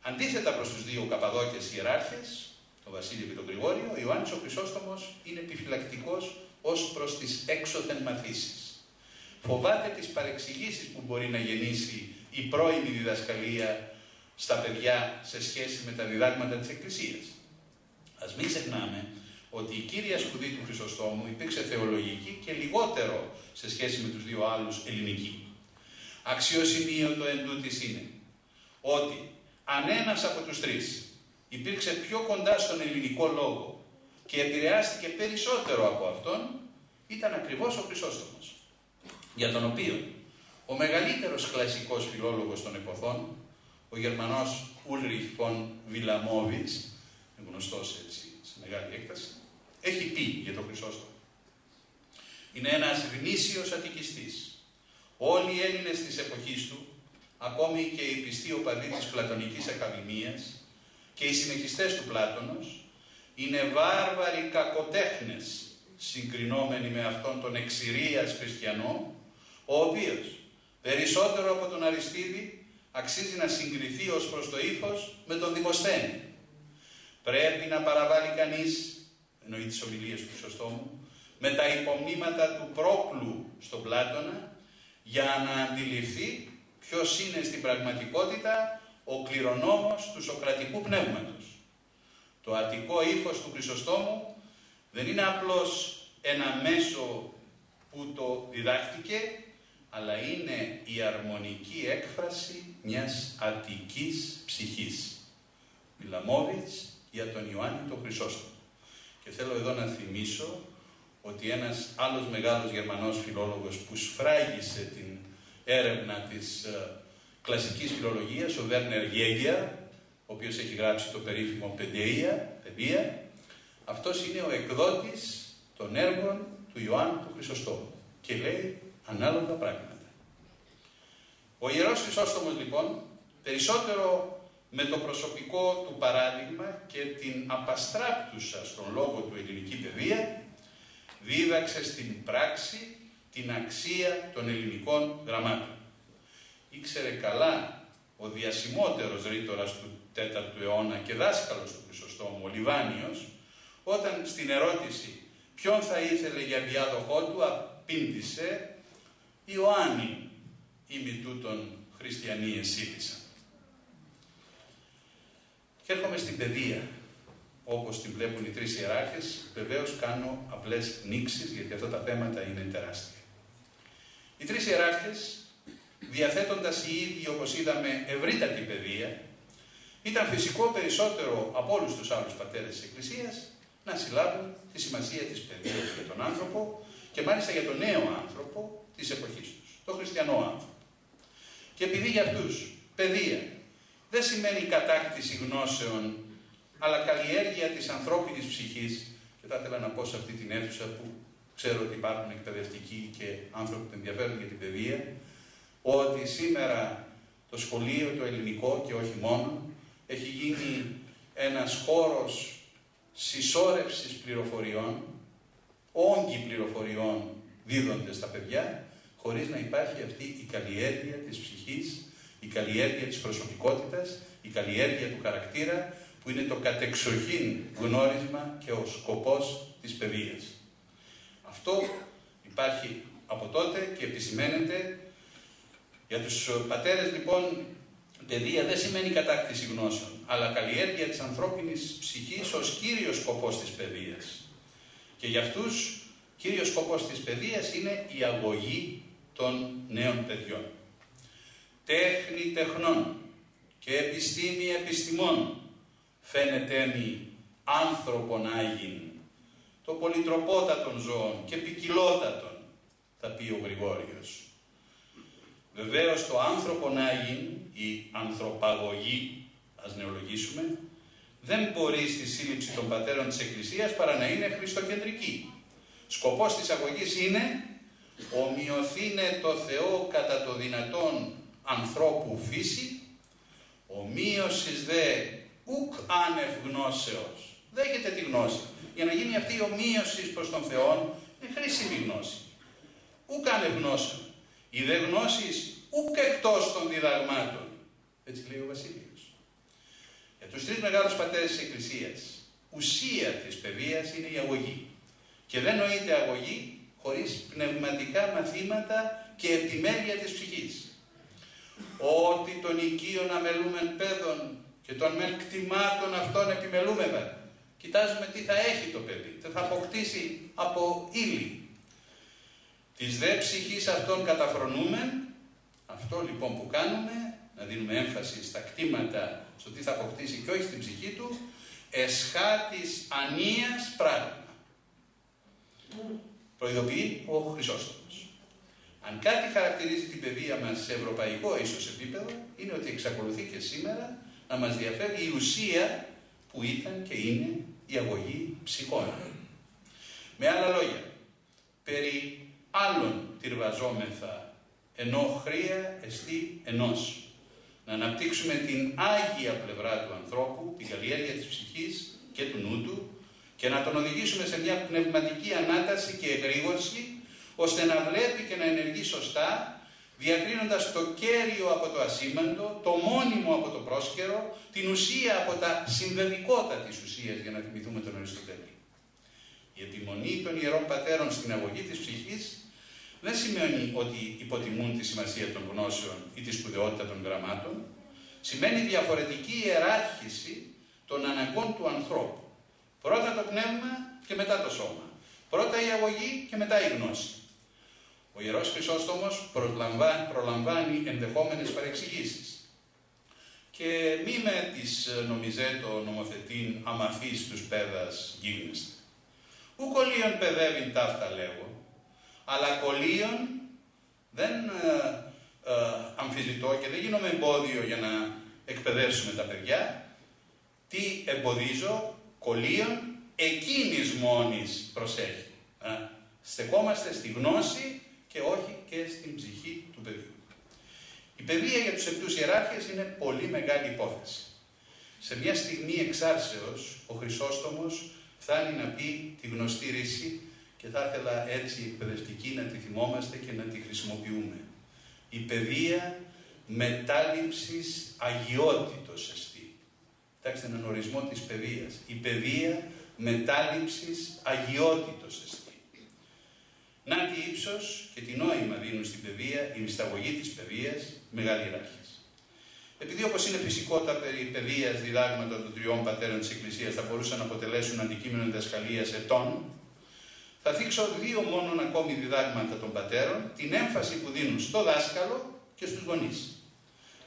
Speaker 2: Αντίθετα προς τους δύο καπαδόκες ιεράρχες, τον Βασίλειο και τον Γρηγόριο, ο Ιωάννης ο Χρυσόστομος είναι επιφυλακτικός ως προς τις έξωθεν μαθήσεις. Φοβάται τις παρεξηγήσεις που μπορεί να γεννήσει η πρώιμη διδασκαλία στα παιδιά σε σχέση με τα διδάγματα της Εκκλησίας. Ας μην ξεχνάμε ότι η κύρια σπουδή του Χρυσοστόμου υπήρξε θεολογική και λιγότερο σε σχέση με τους δύο άλλους ελληνική. Αξιοσημείωτο εν τούτης είναι ότι αν ένας από τους τρεις υπήρξε πιο κοντά στον ελληνικό λόγο και επηρεάστηκε περισσότερο από αυτόν, ήταν ακριβώς ο Χρυσόστομος, για τον οποίο ο μεγαλύτερος κλασικός φιλόλογος των εποχών, ο Γερμανός Ούλριχ von Βιλαμόβιτς, γνωστός έτσι σε μεγάλη έκταση, έχει πει για τον Χρυσόστομο. Είναι ένας γνήσιος ατικιστής. Όλοι οι Έλληνες της εποχής του, ακόμη και οι πιστοί οπαδοί της Πλατωνικής Ακαδημίας και οι συνεχιστές του Πλάτωνος, είναι βάρβαροι κακοτέχνες συγκρινόμενοι με αυτόν τον εξηρίας χριστιανό, ο οποίος περισσότερο από τον Αριστίδη αξίζει να συγκριθεί ως προς το ύφος με τον Δημοσθένη. Πρέπει να παραβάλει κανείς, εννοεί τις ομιλίες του Χρυσοστόμου, με τα υπομνήματα του πρόκλου στον Πλάτωνα για να αντιληφθεί ποιος είναι στην πραγματικότητα ο κληρονόμος του Σοκρατικού πνεύματος. Το αττικό ύφος του Χρυσοστόμου δεν είναι απλώς ένα μέσο που το διδάχτηκε, αλλά είναι η αρμονική έκφραση μιας αττικής ψυχής. Μιλαμόβιτς για τον Ιωάννη τον Χρυσόστομο. Και θέλω εδώ να θυμίσω ότι ένας άλλος μεγάλος Γερμανός φιλόλογος που σφράγισε την έρευνα της ε, κλασικής φιλολογίας, ο Βέρνερ Γέγια, ο οποίος έχει γράψει το περίφημο «Παιδεία», παιδεία, αυτός είναι ο εκδότης των έργων του Ιωάννου του Χρυσοστόμου και λέει ανάλογα πράγματα. Ο Ιερός Χρυσόστομος λοιπόν, περισσότερο με το προσωπικό του παράδειγμα και την απαστράπτουσα στον λόγο του ελληνική παιδεία, δίδαξε στην πράξη την αξία των ελληνικών γραμμάτων. Ήξερε καλά ο διασημότερος ρήτορας του 4ου αιώνα και δάσκαλος του Χρυσοστόμου, ο Λιβάνιος, όταν στην ερώτηση ποιον θα ήθελε για διάδοχό του, απήντησε Ιωάννη, ημι τούτων χριστιανοί εσύλησαν. Και έρχομαι στην παιδεία, όπως την βλέπουν οι τρεις ιεράρχες, βεβαίως κάνω απλές νήξεις, γιατί αυτά τα θέματα είναι τεράστια. Οι τρεις ιεράρχες, διαθέτοντας οι ίδιοι, όπως είδαμε, ευρύτατη παιδεία, ήταν φυσικό περισσότερο από όλους τους άλλους πατέρες της Εκκλησίας να συλλάβουν τη σημασία της παιδείας για τον άνθρωπο και μάλιστα για τον νέο άνθρωπο της εποχής τους, τον χριστιανό άνθρωπο. Και επειδή για αυτούς παιδεία δεν σημαίνει κατάκτηση γνώσεων, αλλά καλλιέργεια της ανθρώπινης ψυχής, και θα ήθελα να πω σε αυτή την αίθουσα που ξέρω ότι υπάρχουν εκπαιδευτικοί και άνθρωποι που ενδιαφέρουν για την παιδεία, ότι σήμερα το σχολείο, το ελληνικό και όχι μόνο, έχει γίνει ένας χώρος συσσόρευσης πληροφοριών, όγκοι πληροφοριών δίδονται στα παιδιά, χωρίς να υπάρχει αυτή η καλλιέργεια της ψυχής, η καλλιέργεια της προσωπικότητας, η καλλιέργεια του χαρακτήρα, που είναι το κατεξοχήν γνώρισμα και ο σκοπός της παιδείας. Αυτό υπάρχει από τότε και επισημαίνεται για τους πατέρες λοιπόν παιδεία δεν σημαίνει κατάκτηση γνώσεων, αλλά καλλιέργεια της ανθρώπινης ψυχής ως κύριος σκοπός της παιδείας. Και για αυτούς κύριος σκοπός της παιδείας είναι η αγωγή των νέων παιδιών. Τέχνη τεχνών και επιστήμη επιστημών φαίνεται μη άνθρωπον Άγιν, το πολυτροπότατον ζώων και ποικιλότατον, θα πει ο Γρηγόριος. Βεβαίως το άνθρωπον Άγιν, η ανθρωπαγωγή, ας νεολογήσουμε, δεν μπορεί στη σύλληψη των πατέρων της Εκκλησίας παρά να είναι χριστοκεντρική. Σκοπός της αγωγής είναι ομοιωθήνε το Θεό κατά το δυνατόν ανθρώπου φύση, ομοίωσης δε ουκ άνευ γνώσεως. Δέχεται τη γνώση. Για να γίνει αυτή η ομοίωση προς τον Θεό είναι χρήσιμη γνώση. Ουκ άνευ γνώσεως. Η δε γνώσης ουκ εκτός των διδαγμάτων. Έτσι λέει ο Βασίλειος. Για τους τρεις μεγάλους πατέρες της Εκκλησίας, ουσία της παιδείας είναι η αγωγή. Και δεν νοείται αγωγή χωρίς πνευματικά μαθήματα και επιμέλεια της ψυχής. Ότι των οικείων αμελούμεν παιδών και των μεν κτημάτων αυτών επιμελούμεθα. Κοιτάζουμε τι θα έχει το παιδί, τι θα αποκτήσει από ύλη. Της δε ψυχής αυτών καταφρονούμε, αυτό λοιπόν που κάνουμε, να δίνουμε έμφαση στα κτήματα, στο τι θα αποκτήσει και όχι στην ψυχή του, εσχάτης ανίας πράγμα προειδοποιεί ο Χρυσόστομος. Αν κάτι χαρακτηρίζει την παιδεία μας σε ευρωπαϊκό ίσως επίπεδο, είναι ότι εξακολουθεί και σήμερα να μας διαφέρει η ουσία που ήταν και είναι η αγωγή ψυχών. Με άλλα λόγια, περί άλλων τυρβαζόμεθα, ενώ χρία εστί ενός. Να αναπτύξουμε την άγια πλευρά του ανθρώπου, την καλλιέργεια της ψυχής και του νου του, και να τον οδηγήσουμε σε μια πνευματική ανάταση και εγρήγορση, ώστε να βλέπει και να ενεργεί σωστά, διακρίνοντας το κέριο από το ασήμαντο, το μόνιμο από το πρόσκαιρο, την ουσία από τα συμβεβικότα της ουσίας, για να θυμηθούμε τον Αριστοτέλη. Η επιμονή των Ιερών Πατέρων στην αγωγή της ψυχής δεν σημαίνει ότι υποτιμούν τη σημασία των γνώσεων ή τη σπουδαιότητα των γραμμάτων, σημαίνει διαφορετική ιεράρχηση των αναγκών του ανθρώπου. Πρώτα το πνεύμα και μετά το σώμα. Πρώτα η αγωγή και μετά η γνώση. Ο Ιερός Χρυσόστομος προλαμβάνει ενδεχόμενες παρεξηγήσεις. Και μη με τις ε, νομιζέτο νομοθετήν αμαθείς τους πέδας γίγνεστε. Ου κολλίον παιδεύειν ταύτα λέγω, αλλά κολλίον δεν ε, ε, αμφισβητώ και δεν γίνομαι εμπόδιο για να εκπαιδεύσουμε τα παιδιά. Τι εμποδίζω, κολλίον εκείνης μόνης προσέχει. Ε, στεκόμαστε στη γνώση και όχι και στην ψυχή του παιδιού. Η παιδεία για τους επτούς ιεράρχες είναι πολύ μεγάλη υπόθεση. Σε μια στιγμή εξάρσεως, ο Χρυσόστομος φτάνει να πει τη γνωστή ρίση και θα ήθελα έτσι εκπαιδευτική να τη θυμόμαστε και να τη χρησιμοποιούμε. Η παιδεία μετάληψης αγιότητος εστί. Κοιτάξτε έναν ορισμό της παιδείας. Η παιδεία μετάληψης αγιότητος εστί. Να τι ύψος και τι νόημα δίνουν στην παιδεία, η μυσταγωγή της παιδείας, μεγάλη ιεράρχες. Επειδή όπως είναι φυσικό τα περί παιδείας διδάγματα των τριών πατέρων της Εκκλησίας θα μπορούσαν να αποτελέσουν αντικείμενο διδασκαλίας ετών, θα δείξω δύο μόνο ακόμη διδάγματα των πατέρων, την έμφαση που δίνουν στο δάσκαλο και στους γονείς.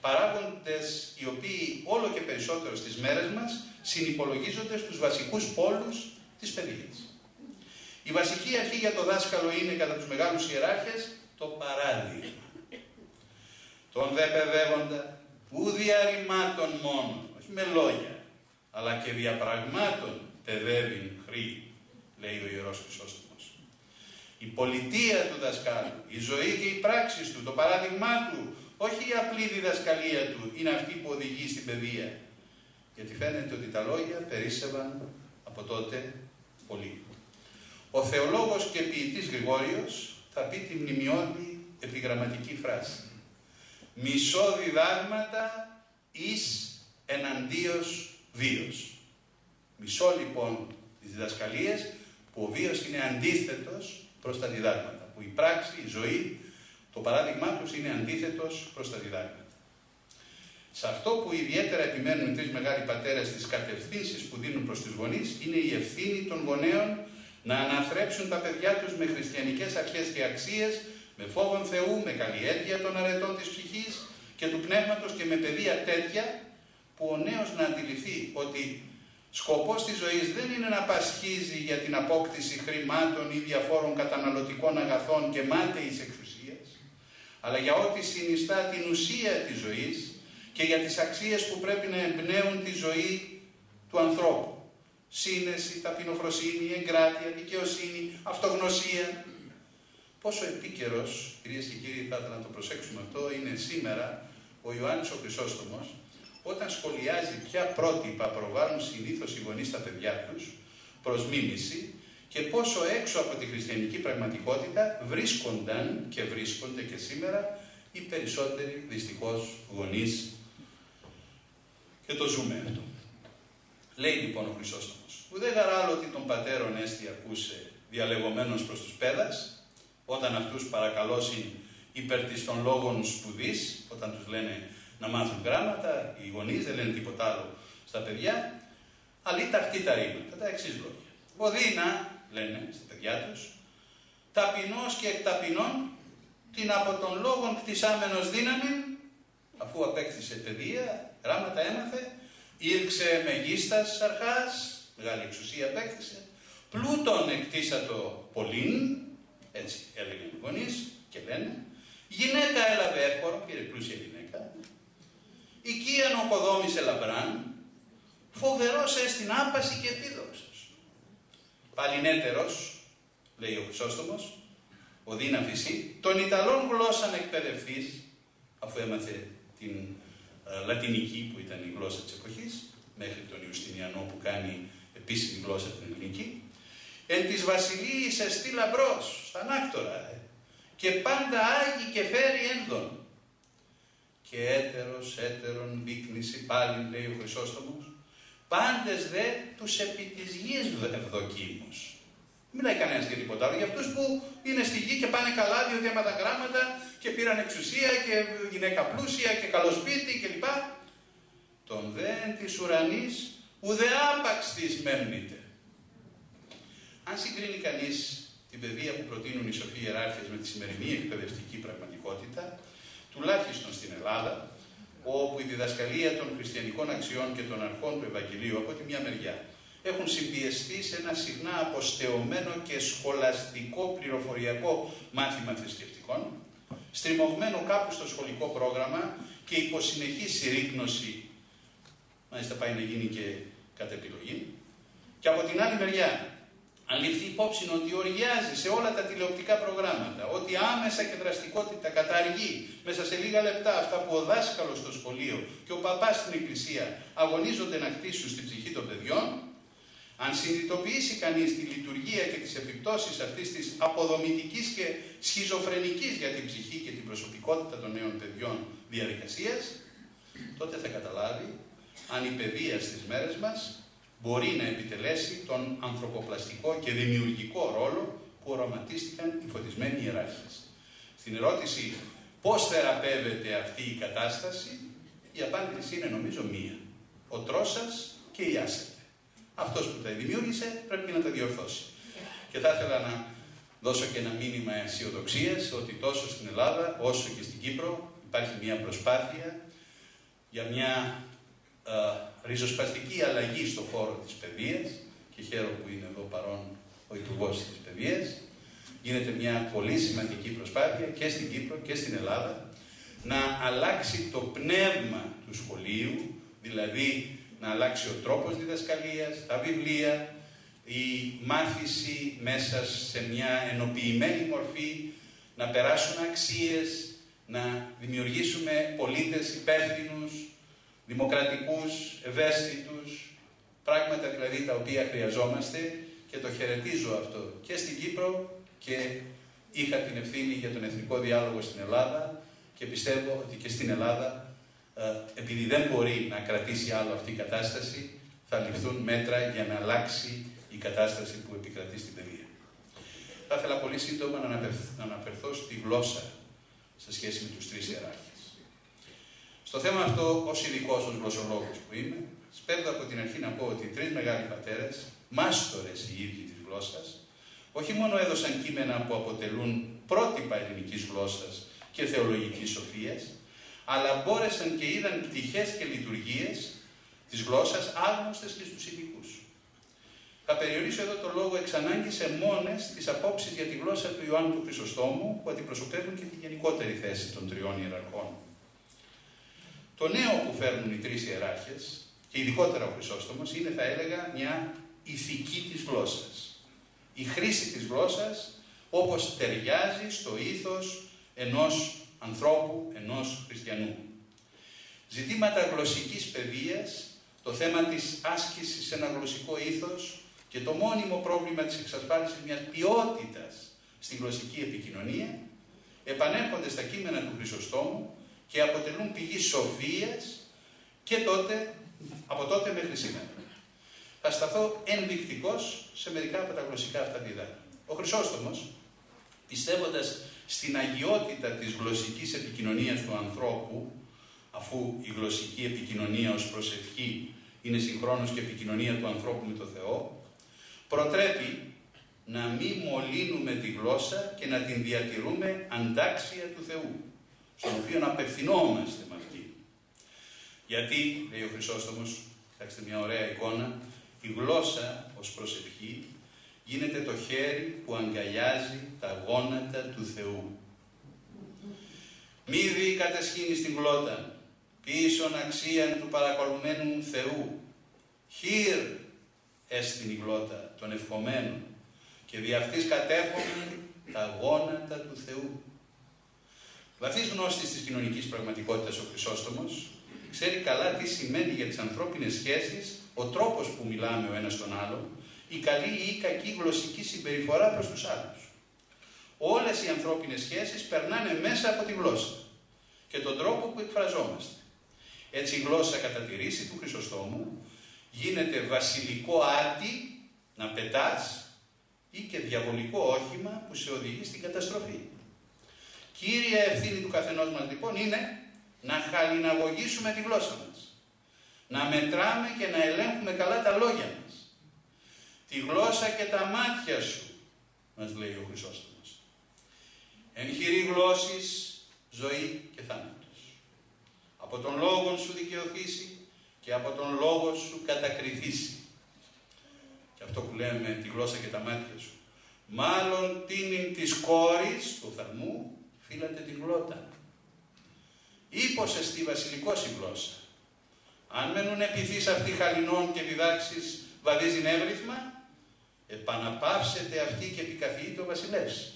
Speaker 2: Παράγοντες οι οποίοι όλο και περισσότερο στις μέρες μας συνυπολογίζονται στους βασικούς πόλους της παιδείας. Η βασική αρχή για το δάσκαλο είναι κατά τους μεγάλους ιεράρχες το παράδειγμα. Τον δε παιδεύοντα, ου διαρρημάτων μόνο, όχι με λόγια, αλλά και διαπραγμάτων παιδεύειν χρή, λέει ο Ιερός Χρυσόστομος. Η πολιτεία του δασκάλου, η ζωή και οι πράξεις του, το παράδειγμά του, όχι η απλή διδασκαλία του, είναι αυτή που οδηγεί στην παιδεία. Γιατί φαίνεται ότι τα λόγια περίσσευαν από τότε πολύ. Ο θεολόγος και ποιητής Γρηγόριος θα πει τη μνημειώδη επιγραμματική φράση. Μισό διδάγματα εις εναντίος βίος. Μισό λοιπόν τις διδασκαλίες που ο βίος είναι αντίθετος προς τα διδάγματα. Που η πράξη, η ζωή, το παράδειγμά τους είναι αντίθετος προς τα διδάγματα. Σε αυτό που ιδιαίτερα επιμένουν οι τρεις μεγάλοι πατέρες στις κατευθύνσεις που δίνουν προς τους γονείς είναι η ευθύνη των γονέων να αναθρέψουν τα παιδιά τους με χριστιανικές αρχές και αξίες, με φόβον Θεού, με καλλιέργεια των αρετών της ψυχής και του πνεύματος και με παιδεία τέτοια που ο νέος να αντιληφθεί ότι σκοπός της ζωής δεν είναι να πασχίζει για την απόκτηση χρημάτων ή διαφόρων καταναλωτικών αγαθών και μάταιης εξουσίας, αλλά για ό,τι συνιστά την ουσία της ζωής και για τις αξίες που πρέπει να εμπνέουν τη ζωή του ανθρώπου σύνεση, ταπεινοφροσύνη, εγκράτεια, δικαιοσύνη, αυτογνωσία. Πόσο επίκαιρος, κυρίες και κύριοι, θα ήθελα να το προσέξουμε αυτό, είναι σήμερα ο Ιωάννης ο Χρυσόστομος, όταν σχολιάζει ποια πρότυπα προβάλλουν συνήθως οι γονείς στα παιδιά τους προς μίμηση και πόσο έξω από τη χριστιανική πραγματικότητα βρίσκονταν και βρίσκονται και σήμερα οι περισσότεροι δυστυχώς γονείς και το ζούμε αυτό. Λέει λοιπόν ο Χρυσόστομος, ουδέ γαράλο ότι τον πατέρων έστι ακούσε διαλεγωμένος προς τους πέδας, όταν αυτούς παρακαλώσει υπέρ της των λόγων σπουδής, όταν τους λένε να μάθουν γράμματα, οι γονείς δεν λένε τίποτα άλλο στα παιδιά, αλλή ταυτή τα ρήματα, τα εξής λόγια. Οδύνα, λένε στα παιδιά τους, ταπεινός και εκταπεινών, την από τον λόγων κτισάμενος δύναμη, αφού απέκτησε παιδεία, γράμματα έμαθε, Ήρξε μεγίστας αρχάς, μεγάλη εξουσία απέκτησε, πλούτον εκτίσατο πολλήν, έτσι έλεγαν οι γονείς και λένε, γυναίκα έλαβε εύπορο, πήρε πλούσια γυναίκα, οικίαν οκοδόμησε λαμπράν, φοβερός έστιν άπαση και επίδοξος. Παλινέτερος, λέει ο Χρυσόστομος, ο Δίνα Φυσί, τον Ιταλών γλώσσαν εκπαιδευτής, αφού έμαθε την ε, λατινική που ήταν η γλώσσα της εποχής, μέχρι τον Ιουστινιανό που κάνει επίσημη γλώσσα την ελληνική, εν της βασιλείας εστί λαμπρός, στα άκτορα, ε, και πάντα άγι και φέρει ένδον. Και έτερος, έτερον, δείκνηση πάλι, λέει ο Χρυσόστομος, πάντες δε τους επί της γης ευδοκίμους. Μιλάει κανένας για τίποτα άλλο. Για αυτούς που είναι στη γη και πάνε καλά, διότι έμαθαν γράμματα και πήραν εξουσία και γυναίκα πλούσια και καλό σπίτι κλπ. τον δέν της ουρανής ουδεάπαξ της μέμνητε. Αν συγκρίνει κανείς την παιδεία που προτείνουν οι σοφοί ιεράρχες με τη σημερινή εκπαιδευτική πραγματικότητα, τουλάχιστον στην Ελλάδα, όπου η διδασκαλία των χριστιανικών αξιών και των αρχών του Ευαγγελίου από τη μια μεριά έχουν συμπιεστεί σε ένα συχνά αποστεωμένο και σχολαστικό πληροφοριακό μάθημα θρησκευτικών, στριμωγμένο κάπου στο σχολικό πρόγραμμα και υπό συνεχή συρρήκνωση, μάλιστα πάει να γίνει και κατ' επιλογή, και από την άλλη μεριά αν ληφθεί υπόψη ότι οριάζει σε όλα τα τηλεοπτικά προγράμματα, ότι άμεσα και δραστικότητα καταργεί μέσα σε λίγα λεπτά αυτά που ο δάσκαλος στο σχολείο και ο παπάς στην εκκλησία αγωνίζονται να χτίσουν στην ψυχή των παιδιών, αν συνειδητοποιήσει κανείς τη λειτουργία και τις επιπτώσεις αυτής της αποδομητικής και σχιζοφρενικής για την ψυχή και την προσωπικότητα των νέων παιδιών διαδικασίας, τότε θα καταλάβει αν η παιδεία στις μέρες μας μπορεί να επιτελέσει τον ανθρωποπλαστικό και δημιουργικό ρόλο που οραματίστηκαν οι φωτισμένοι ιεράρχες. Στην ερώτηση πώς θεραπεύεται αυτή η κατάσταση, η απάντηση είναι νομίζω μία. Ο τρόσας και η άσετε. Αυτός που τα δημιούργησε πρέπει να τα διορθώσει. Και θα ήθελα να δώσω και ένα μήνυμα αισιοδοξίας ότι τόσο στην Ελλάδα όσο και στην Κύπρο υπάρχει μια προσπάθεια για μια ριζοσπαστική αλλαγή στον χώρο της παιδείας και χαίρομαι που είναι εδώ παρόν ο Υπουργός της Παιδείας. Γίνεται μια πολύ σημαντική προσπάθεια και στην Κύπρο και στην Ελλάδα να αλλάξει το πνεύμα του σχολείου, δηλαδή να αλλάξει ο τρόπος διδασκαλίας, τα βιβλία, η μάθηση μέσα σε μια ενοποιημένη μορφή, να περάσουν αξίες, να δημιουργήσουμε πολίτες υπεύθυνους, δημοκρατικούς, ευαίσθητους, πράγματα δηλαδή τα οποία χρειαζόμαστε και το χαιρετίζω αυτό. Και στην Κύπρο και είχα την ευθύνη για τον εθνικό διάλογο στην Ελλάδα και πιστεύω ότι και στην Ελλάδα ε, επειδή δεν μπορεί να κρατήσει άλλο αυτή η κατάσταση θα ληφθούν μέτρα για να αλλάξει η κατάσταση που επικρατεί στην παιδεία. Θα ήθελα πολύ σύντομα να αναφερθώ στη γλώσσα σε σχέση με τους τρεις ιεράρχες. Στο θέμα αυτό, ως ειδικός, ως γλωσσολόγος που είμαι, σπέβδω από την αρχή να πω ότι οι τρεις μεγάλοι πατέρες, μάστορες οι ίδιοι της γλώσσας, όχι μόνο έδωσαν κείμενα που αποτελούν πρότυπα ελληνικής γλώσσας και θεολογικής σοφίας, αλλά μπόρεσαν και είδαν πτυχές και λειτουργίες της γλώσσας άγνωστες και στους ειδικούς. Θα περιορίσω εδώ το λόγο εξ ανάγκης σε μόνες τις απόψεις για τη γλώσσα του Ιωάννου του Χρυσοστόμου, που αντιπροσωπεύουν και τη γενικότερη θέση των τριών ιεραρχών. Το νέο που φέρνουν οι τρεις ιεράρχες, και ειδικότερα ο Χρυσόστομος, είναι θα έλεγα μια ηθική της γλώσσας. Η χρήση της γλώσσας όπως ταιριάζει στο ήθος ενός ανθρώπου, ενός χριστιανού. Ζητήματα γλωσσικής παιδείας, το θέμα της άσκησης σε ένα γλωσσικό ήθος και το μόνιμο πρόβλημα της εξασφάλισης μιας ποιότητας στην γλωσσική επικοινωνία επανέρχονται στα κείμενα του Χρυσοστόμου και αποτελούν πηγή σοφίας και τότε, από τότε μέχρι σήμερα. Θα σταθώ ενδεικτικός σε μερικά από τα γλωσσικά αυτά διδάγματα. Ο Χρυσόστομος, πιστεύοντας στην αγιότητα της γλωσσικής επικοινωνίας του ανθρώπου, αφού η γλωσσική επικοινωνία ως προσευχή είναι συγχρόνως και επικοινωνία του ανθρώπου με το Θεό, προτρέπει να μην μολύνουμε τη γλώσσα και να την διατηρούμε αντάξια του Θεού στον οποίο απευθυνόμαστε με αυτή. Γιατί, λέει ο Χρυσόστομος, κοιτάξτε μια ωραία εικόνα, η γλώσσα ως προσευχή γίνεται το χέρι που αγκαλιάζει τα γόνατα του Θεού. Μη δει κατεσχήνει στην γλώτα, πίσον αξίαν του παρακολουμένου Θεού. Χείρ έστειν η γλώτα των ευχομένων και δι' αυτής τα γόνατα του Θεού. Βαθύς γνώστης της κοινωνικής πραγματικότητας ο Χρυσόστομος ξέρει καλά τι σημαίνει για τις ανθρώπινες σχέσεις ο τρόπος που μιλάμε ο ένας τον άλλο, η καλή ή η κακή γλωσσική συμπεριφορά προς τους άλλους. Όλες οι ανθρώπινες σχέσεις περνάνε μέσα από τη γλώσσα και τον τρόπο που εκφραζόμαστε. Έτσι η γλώσσα κατά τη ρίση του Χρυσοστόμου γίνεται βασιλικό άτι να πετάς ή και διαβολικό όχημα που σε οδηγεί στην καταστροφή. Κύρια ευθύνη του καθενός μας λοιπόν είναι να χαλιναγωγήσουμε τη γλώσσα μας. να μετράμε και να ελέγχουμε καλά τα λόγια μας. Τη γλώσσα και τα μάτια σου, μας λέει ο Χρυσόστομος. Εν χειρή γλώσσης, ζωή και θάνατος. Από τον λόγο σου δικαιωθήσει και από τον λόγο σου κατακριθήσει. Και αυτό που λέμε τη γλώσσα και τα μάτια σου. Μάλλον τίνην της κόρης του θερμού φύλατε την γλώτα. Ήποσε στη βασιλικός η γλώσσα. Αν μένουν επιθείς αυτοί χαλινών και διδάξεις βαδίζει εύρυθμα, επαναπαύσετε αυτή και επικαθιείται ο βασιλεύς.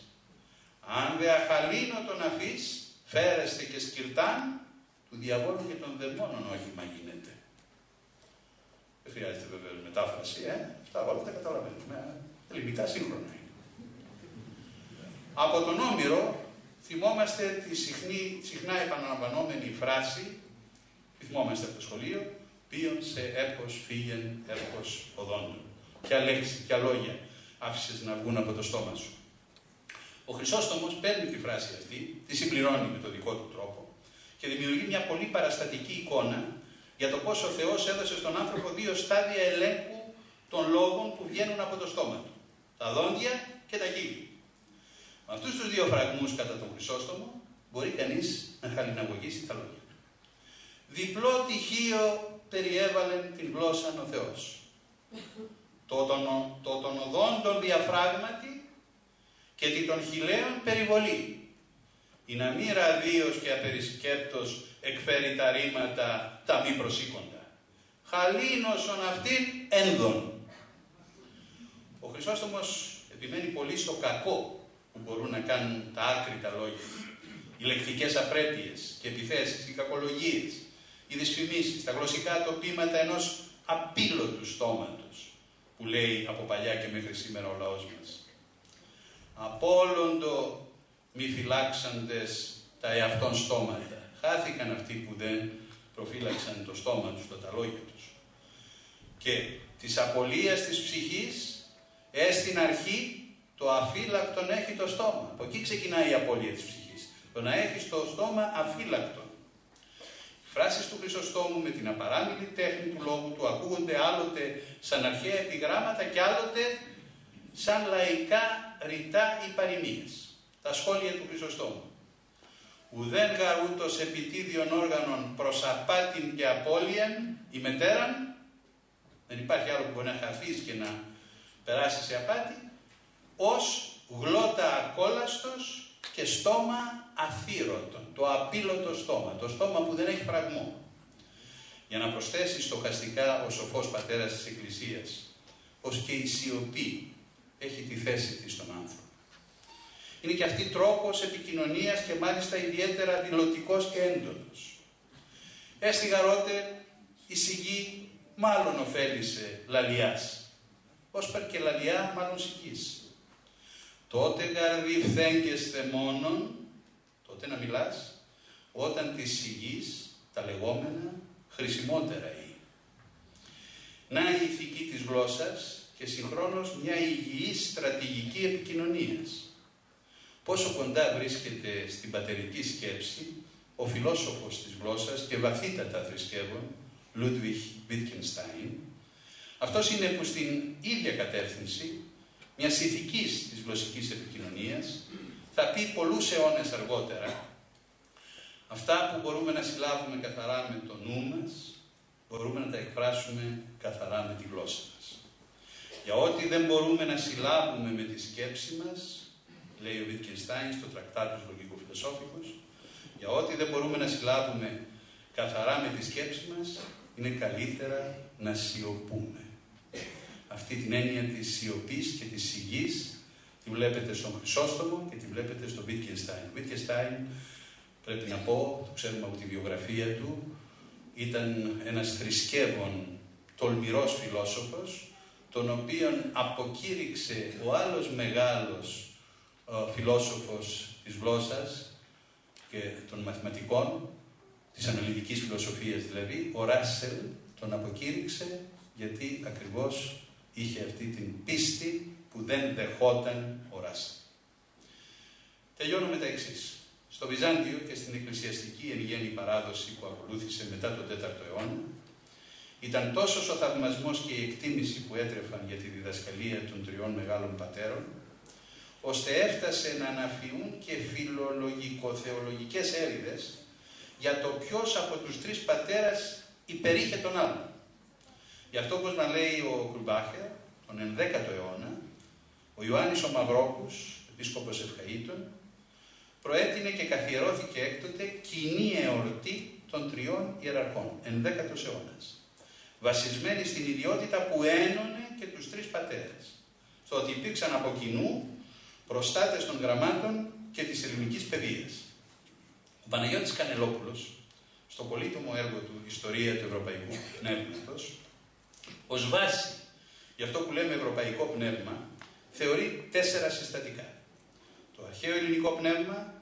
Speaker 2: Αν δε αχαλίνο τον αφής, φέρεστε και σκυρτάν, του διαβόλου και των δαιμόνων όχημα γίνεται. Δεν χρειάζεται βέβαια μετάφραση, ε. Αυτά όλα τα καταλαβαίνουμε. Ελληνικά σύγχρονα είναι. Από τον Όμηρο θυμόμαστε τη συχνή, συχνά επαναλαμβανόμενη φράση, τη θυμόμαστε από το σχολείο, ποιον σε έπος φύγεν έπος οδόντων. Ποια λέξη, ποια λόγια άφησες να βγουν από το στόμα σου. Ο Χρυσόστομος παίρνει τη φράση αυτή, τη συμπληρώνει με το δικό του τρόπο και δημιουργεί μια πολύ παραστατική εικόνα για το πώς ο Θεός έδωσε στον άνθρωπο δύο στάδια ελέγχου των λόγων που βγαίνουν από το στόμα του. Τα δόντια και τα χείλη. Με αυτούς τους δύο φραγμούς κατά τον Χρυσόστομο μπορεί κανείς να χαλιναγωγήσει τα λόγια του. Διπλό τυχείο περιέβαλε την γλώσσα ο Θεός. Το των, το των οδόντων διαφράγματι και τη των χιλέων περιβολή. Η να μη ραδίος και απερισκέπτος εκφέρει τα ρήματα τα μη προσήκοντα. Χαλίνωσον αυτήν ένδον. Ο Χρυσόστομος επιμένει πολύ στο κακό που μπορούν να κάνουν τα άκρητα λόγια. Οι λεκτικές απρέπειες και επιθέσεις, οι κακολογίες, οι δυσφημίσεις, τα γλωσσικά τοπήματα ενός απίλωτου στόματος, που λέει από παλιά και μέχρι σήμερα ο λαός μας. Απόλοντο μη φυλάξαντες τα εαυτόν στόματα. Χάθηκαν αυτοί που δεν προφύλαξαν το στόμα τους, τα λόγια τους. Και της απολίας της ψυχής, έστειν αρχή το αφύλακτον έχει το στόμα. Από εκεί ξεκινάει η απώλεια της ψυχής. Το να έχεις το στόμα αφύλακτον. Οι φράσεις του Χρυσοστόμου με την απαράμιλη τέχνη του λόγου του ακούγονται άλλοτε σαν αρχαία επιγράμματα και άλλοτε σαν λαϊκά ρητά ή παροιμίες. Τα σχόλια του Χρυσοστόμου. Ουδέν γαρούτος επιτίδιον όργανων προς απάτην και απώλειαν η μετέραν. Δεν υπάρχει άλλο που μπορεί να χαθείς και να περάσεις σε απάτη ως γλώτα ακόλαστος και στόμα αθύρωτον, το απίλωτο στόμα, το στόμα που δεν έχει πραγμό. Για να προσθέσει στοχαστικά ο σοφός πατέρας της Εκκλησίας, ως και η σιωπή έχει τη θέση της στον άνθρωπο. Είναι και αυτή τρόπος επικοινωνίας και μάλιστα ιδιαίτερα δηλωτικός και έντονος. Έστι γαρότε η σιγή μάλλον ωφέλησε λαλιάς. Ως περ και λαλιά μάλλον σιγής. Τότε γαρδί φθέγγεστε μόνον, τότε να μιλάς, όταν της υγιής, τα λεγόμενα, χρησιμότερα είναι. Να η ηθική της γλώσσας και συγχρόνως μια υγιής στρατηγική επικοινωνίας. Πόσο κοντά βρίσκεται στην πατερική σκέψη ο φιλόσοφος της γλώσσας και βαθύτατα θρησκεύων, Ludwig Wittgenstein, αυτός είναι που στην ίδια κατεύθυνση μιας ηθικής της γλωσσικής επικοινωνίας, θα πει πολλούς αιώνες αργότερα, αυτά που μπορούμε να συλλάβουμε καθαρά με το νου μας, μπορούμε να τα εκφράσουμε καθαρά με τη γλώσσα μας. Για ό,τι δεν μπορούμε να συλλάβουμε με τη σκέψη μας, λέει ο Βιτκενστάιν στο τρακτάτος λογικο-φιλοσόφικος, για ό,τι δεν μπορούμε να συλλάβουμε καθαρά με τη σκέψη μας, είναι καλύτερα να σιωπούμε αυτή την έννοια της σιωπής και της σιγής τη βλέπετε στον Χρυσόστομο και τη βλέπετε στον Βίτκενστάιν. Ο Βίτκενστάιν, πρέπει να πω, το ξέρουμε από τη βιογραφία του, ήταν ένας θρησκεύων τολμηρός φιλόσοφος, τον οποίον αποκήρυξε ο άλλος μεγάλος ο, φιλόσοφος της γλώσσας και των μαθηματικών, της αναλυτικής φιλοσοφίας δηλαδή, ο Ράσελ τον αποκήρυξε γιατί ακριβώς είχε αυτή την πίστη που δεν δεχόταν οράση. Τελειώνω με τα εξής. Στο Βυζάντιο και στην εκκλησιαστική εν γέννη παράδοση που ακολούθησε μετά τον 4ο αιώνα, Ήταν τόσος ο θαυμασμός και η εκτίμηση που έτρεφαν για τη διδασκαλία των τριών μεγάλων πατέρων, ώστε έφτασε να αναφιούν και φιλολογικο-θεολογικές έρηδες για το ποιος από τους τρεις πατέρας υπερήχε τον άλλον. Γι' αυτό όπως να λέει ο Κρουμπάχερ, τον 11ο αιώνα, ο Ιωάννης ο Μαυρόκους, επίσκοπος Ευχαΐτων, προέτεινε και καθιερώθηκε έκτοτε κοινή εορτή των τριών ιεραρχών, 11ος αιώνας, βασισμένη στην ιδιότητα που ένωνε και τους τρεις πατέρες, στο ότι υπήρξαν από κοινού προστάτες των γραμμάτων και της ελληνικής παιδείας. Ο Παναγιώτης Κανελόπουλος, στο πολύτιμο έργο του «Ιστορία του Ευρωπαϊκού Πνεύματος», ως βάση για αυτό που λέμε ευρωπαϊκό πνεύμα, θεωρεί τέσσερα συστατικά. Το αρχαίο ελληνικό πνεύμα,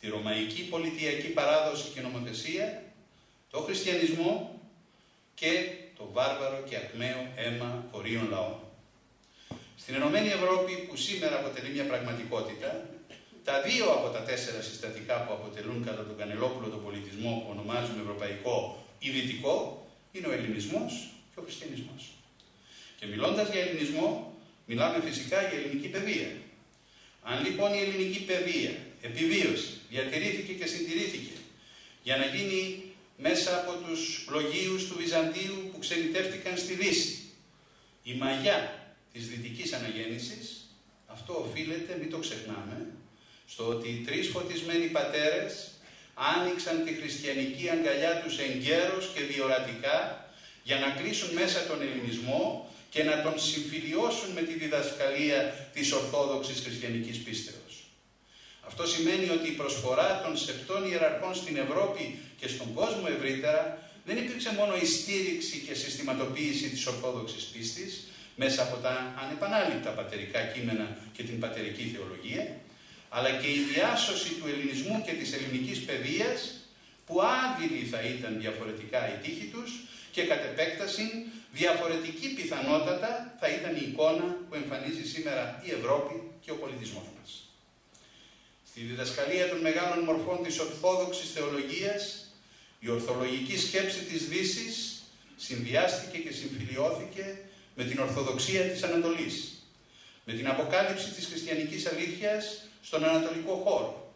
Speaker 2: τη ρωμαϊκή πολιτιακή παράδοση και νομοθεσία, το χριστιανισμό και το βάρβαρο και ακμαίο αίμα χωρίων λαών. Στην Ενωμένη Ευρώπη που σήμερα αποτελεί μια πραγματικότητα, τα δύο από τα τέσσερα συστατικά που αποτελούν κατά τον Κανελόπουλο τον πολιτισμό που ονομάζουμε ευρωπαϊκό ή δυτικό, είναι ο ελληνισμός και ο χριστιανισμός. Και μιλώντας για ελληνισμό, μιλάμε φυσικά για ελληνική παιδεία. Αν λοιπόν η ελληνική παιδεία επιβίωσε, διατηρήθηκε και συντηρήθηκε για να γίνει μέσα από τους λογίους του Βυζαντίου που ξενιτεύτηκαν στη Δύση, η μαγιά της δυτικής αναγέννησης, αυτό οφείλεται, μην το ξεχνάμε, στο ότι οι τρεις φωτισμένοι πατέρες άνοιξαν τη χριστιανική αγκαλιά τους εγκαίρως και διορατικά για να κλείσουν μέσα τον ελληνισμό και να τον συμφιλιώσουν με τη διδασκαλία της Ορθόδοξης Χριστιανικής Πίστεως. Αυτό σημαίνει ότι η προσφορά των σεπτών ιεραρχών στην Ευρώπη και στον κόσμο ευρύτερα δεν υπήρξε μόνο η στήριξη και συστηματοποίηση της Ορθόδοξης πίστης μέσα από τα ανεπανάληπτα πατερικά κείμενα και την πατερική θεολογία, αλλά και η διάσωση του ελληνισμού και της ελληνικής παιδείας που άδειλη θα ήταν διαφορετικά η τύχη τους και κατ' επέκταση διαφορετική πιθανότατα θα ήταν η εικόνα που εμφανίζει σήμερα η Ευρώπη και ο πολιτισμός μας. Στη διδασκαλία των μεγάλων μορφών της Ορθόδοξης Θεολογίας, η ορθολογική σκέψη της δύσης συνδυάστηκε και συμφιλιώθηκε με την Ορθοδοξία της Ανατολής, με την αποκάλυψη της χριστιανικής αλήθειας στον Ανατολικό χώρο,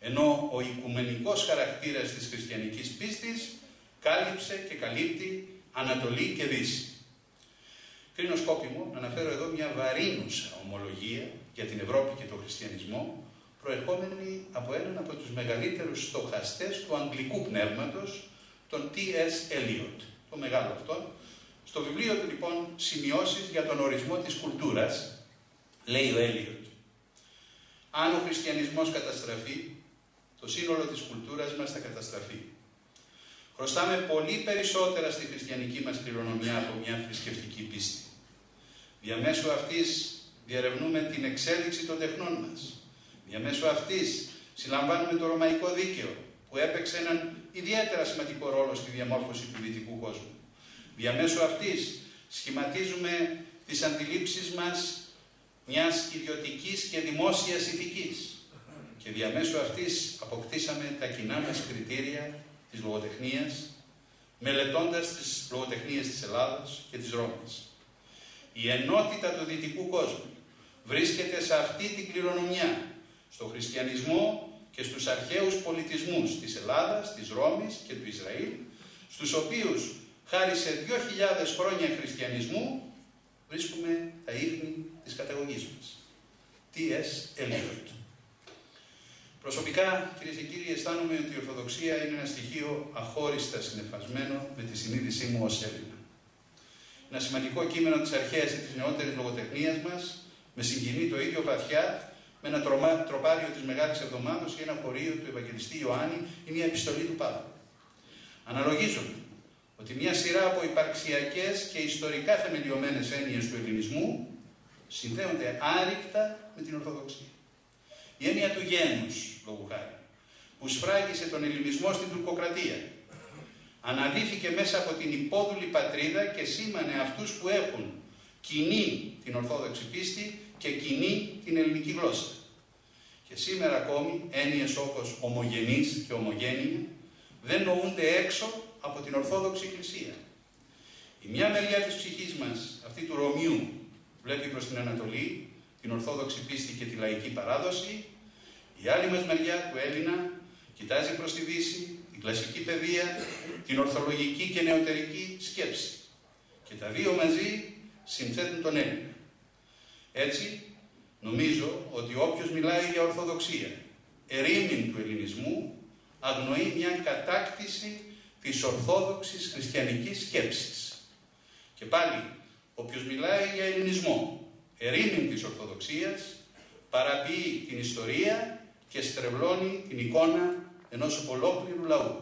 Speaker 2: ενώ ο οικουμενικός χαρακτήρας της χριστιανικής πίστης κάλυψε και καλύπτει Ανατολή και Δύση. Κρίνω σκόπιμο να αναφέρω εδώ μια βαρύνουσα ομολογία για την Ευρώπη και τον χριστιανισμό, προερχόμενη από έναν από τους μεγαλύτερους στοχαστές του αγγλικού πνεύματος, τον T.S. Eliot, το μεγάλο αυτό. Στο βιβλίο του λοιπόν «Σημειώσεις για τον ορισμό της κουλτούρας», λέει ο Eliot, αν ο χριστιανισμός καταστραφεί, το σύνολο της κουλτούρας μας θα καταστραφεί. Χρωστάμε πολύ περισσότερα στη χριστιανική μας κληρονομιά από μια θρησκευτική πίστη. Διαμέσου αυτής διαρευνούμε την εξέλιξη των τεχνών μας. Διαμέσου αυτής συλλαμβάνουμε το ρωμαϊκό δίκαιο που έπαιξε έναν ιδιαίτερα σημαντικό ρόλο στη διαμόρφωση του δυτικού κόσμου. Διαμέσου αυτής σχηματίζουμε τις αντιλήψεις μας μιας ιδιωτικής και δημόσιας ηθικής και διαμέσου αυτής αποκτήσαμε τα κοινά μας κριτήρια της λογοτεχνίας, μελετώντας τις λογοτεχνίες της Ελλάδας και της Ρώμης. Η ενότητα του δυτικού κόσμου βρίσκεται σε αυτή την κληρονομιά, στο χριστιανισμό και στους αρχαίους πολιτισμούς της Ελλάδας, της Ρώμης και του Ισραήλ, στους οποίους χάρη σε 2.000 χρόνια χριστιανισμού βρίσκουμε τα ίχνη της καταγωγής μας. T.S. Eliot. Προσωπικά, κυρίες και κύριοι, αισθάνομαι ότι η Ορθοδοξία είναι ένα στοιχείο αχώριστα συνεφασμένο με τη συνείδησή μου ως Έλληνα. Ένα σημαντικό κείμενο της αρχαίας ή της νεότερης λογοτεχνίας μας με συγκινεί το ίδιο βαθιά με ένα τρομά, τροπάριο της Μεγάλης Εβδομάδα ή ένα χωρίο του Ευαγγελιστή Ιωάννη ή μια επιστολή του Παύλου. Αναλογίζομαι ότι μια σειρά από υπαρξιακές και ιστορικά θεμελιωμένες έννοιες του ελληνισμού συνδέονται άρρηκτα με την Ορθοδοξία. Η έννοια του γένους, λόγου χάρη, που σφράγισε τον ελληνισμό στην τουρκοκρατία, αναδύθηκε μέσα από την υπόδουλη πατρίδα και σήμανε αυτούς που έχουν κοινή την Ορθόδοξη πίστη και κοινή την ελληνική γλώσσα. Και σήμερα ακόμη έννοιες όπως ομογενής και ομογένεια δεν νοούνται έξω από την Ορθόδοξη Εκκλησία. Η μια μεριά της ψυχής μας, αυτή του Ρωμιού, βλέπει προς την Ανατολή, την Ορθόδοξη πίστη και τη λαϊκή παράδοση. Η άλλη μας μεριά του Έλληνα κοιτάζει προς τη Δύση, την κλασική παιδεία, την ορθολογική και νεωτερική σκέψη. Και τα δύο μαζί συνθέτουν τον Έλληνα. Έτσι, νομίζω ότι όποιος μιλάει για Ορθοδοξία, ερήμην του ελληνισμού, αγνοεί μια κατάκτηση της Ορθόδοξης χριστιανικής σκέψης. Και πάλι, όποιος μιλάει για ελληνισμό, ερήμην της Ορθοδοξίας, παραποιεί την ιστορία και στρεβλώνει την εικόνα ενός ολόκληρου λαού.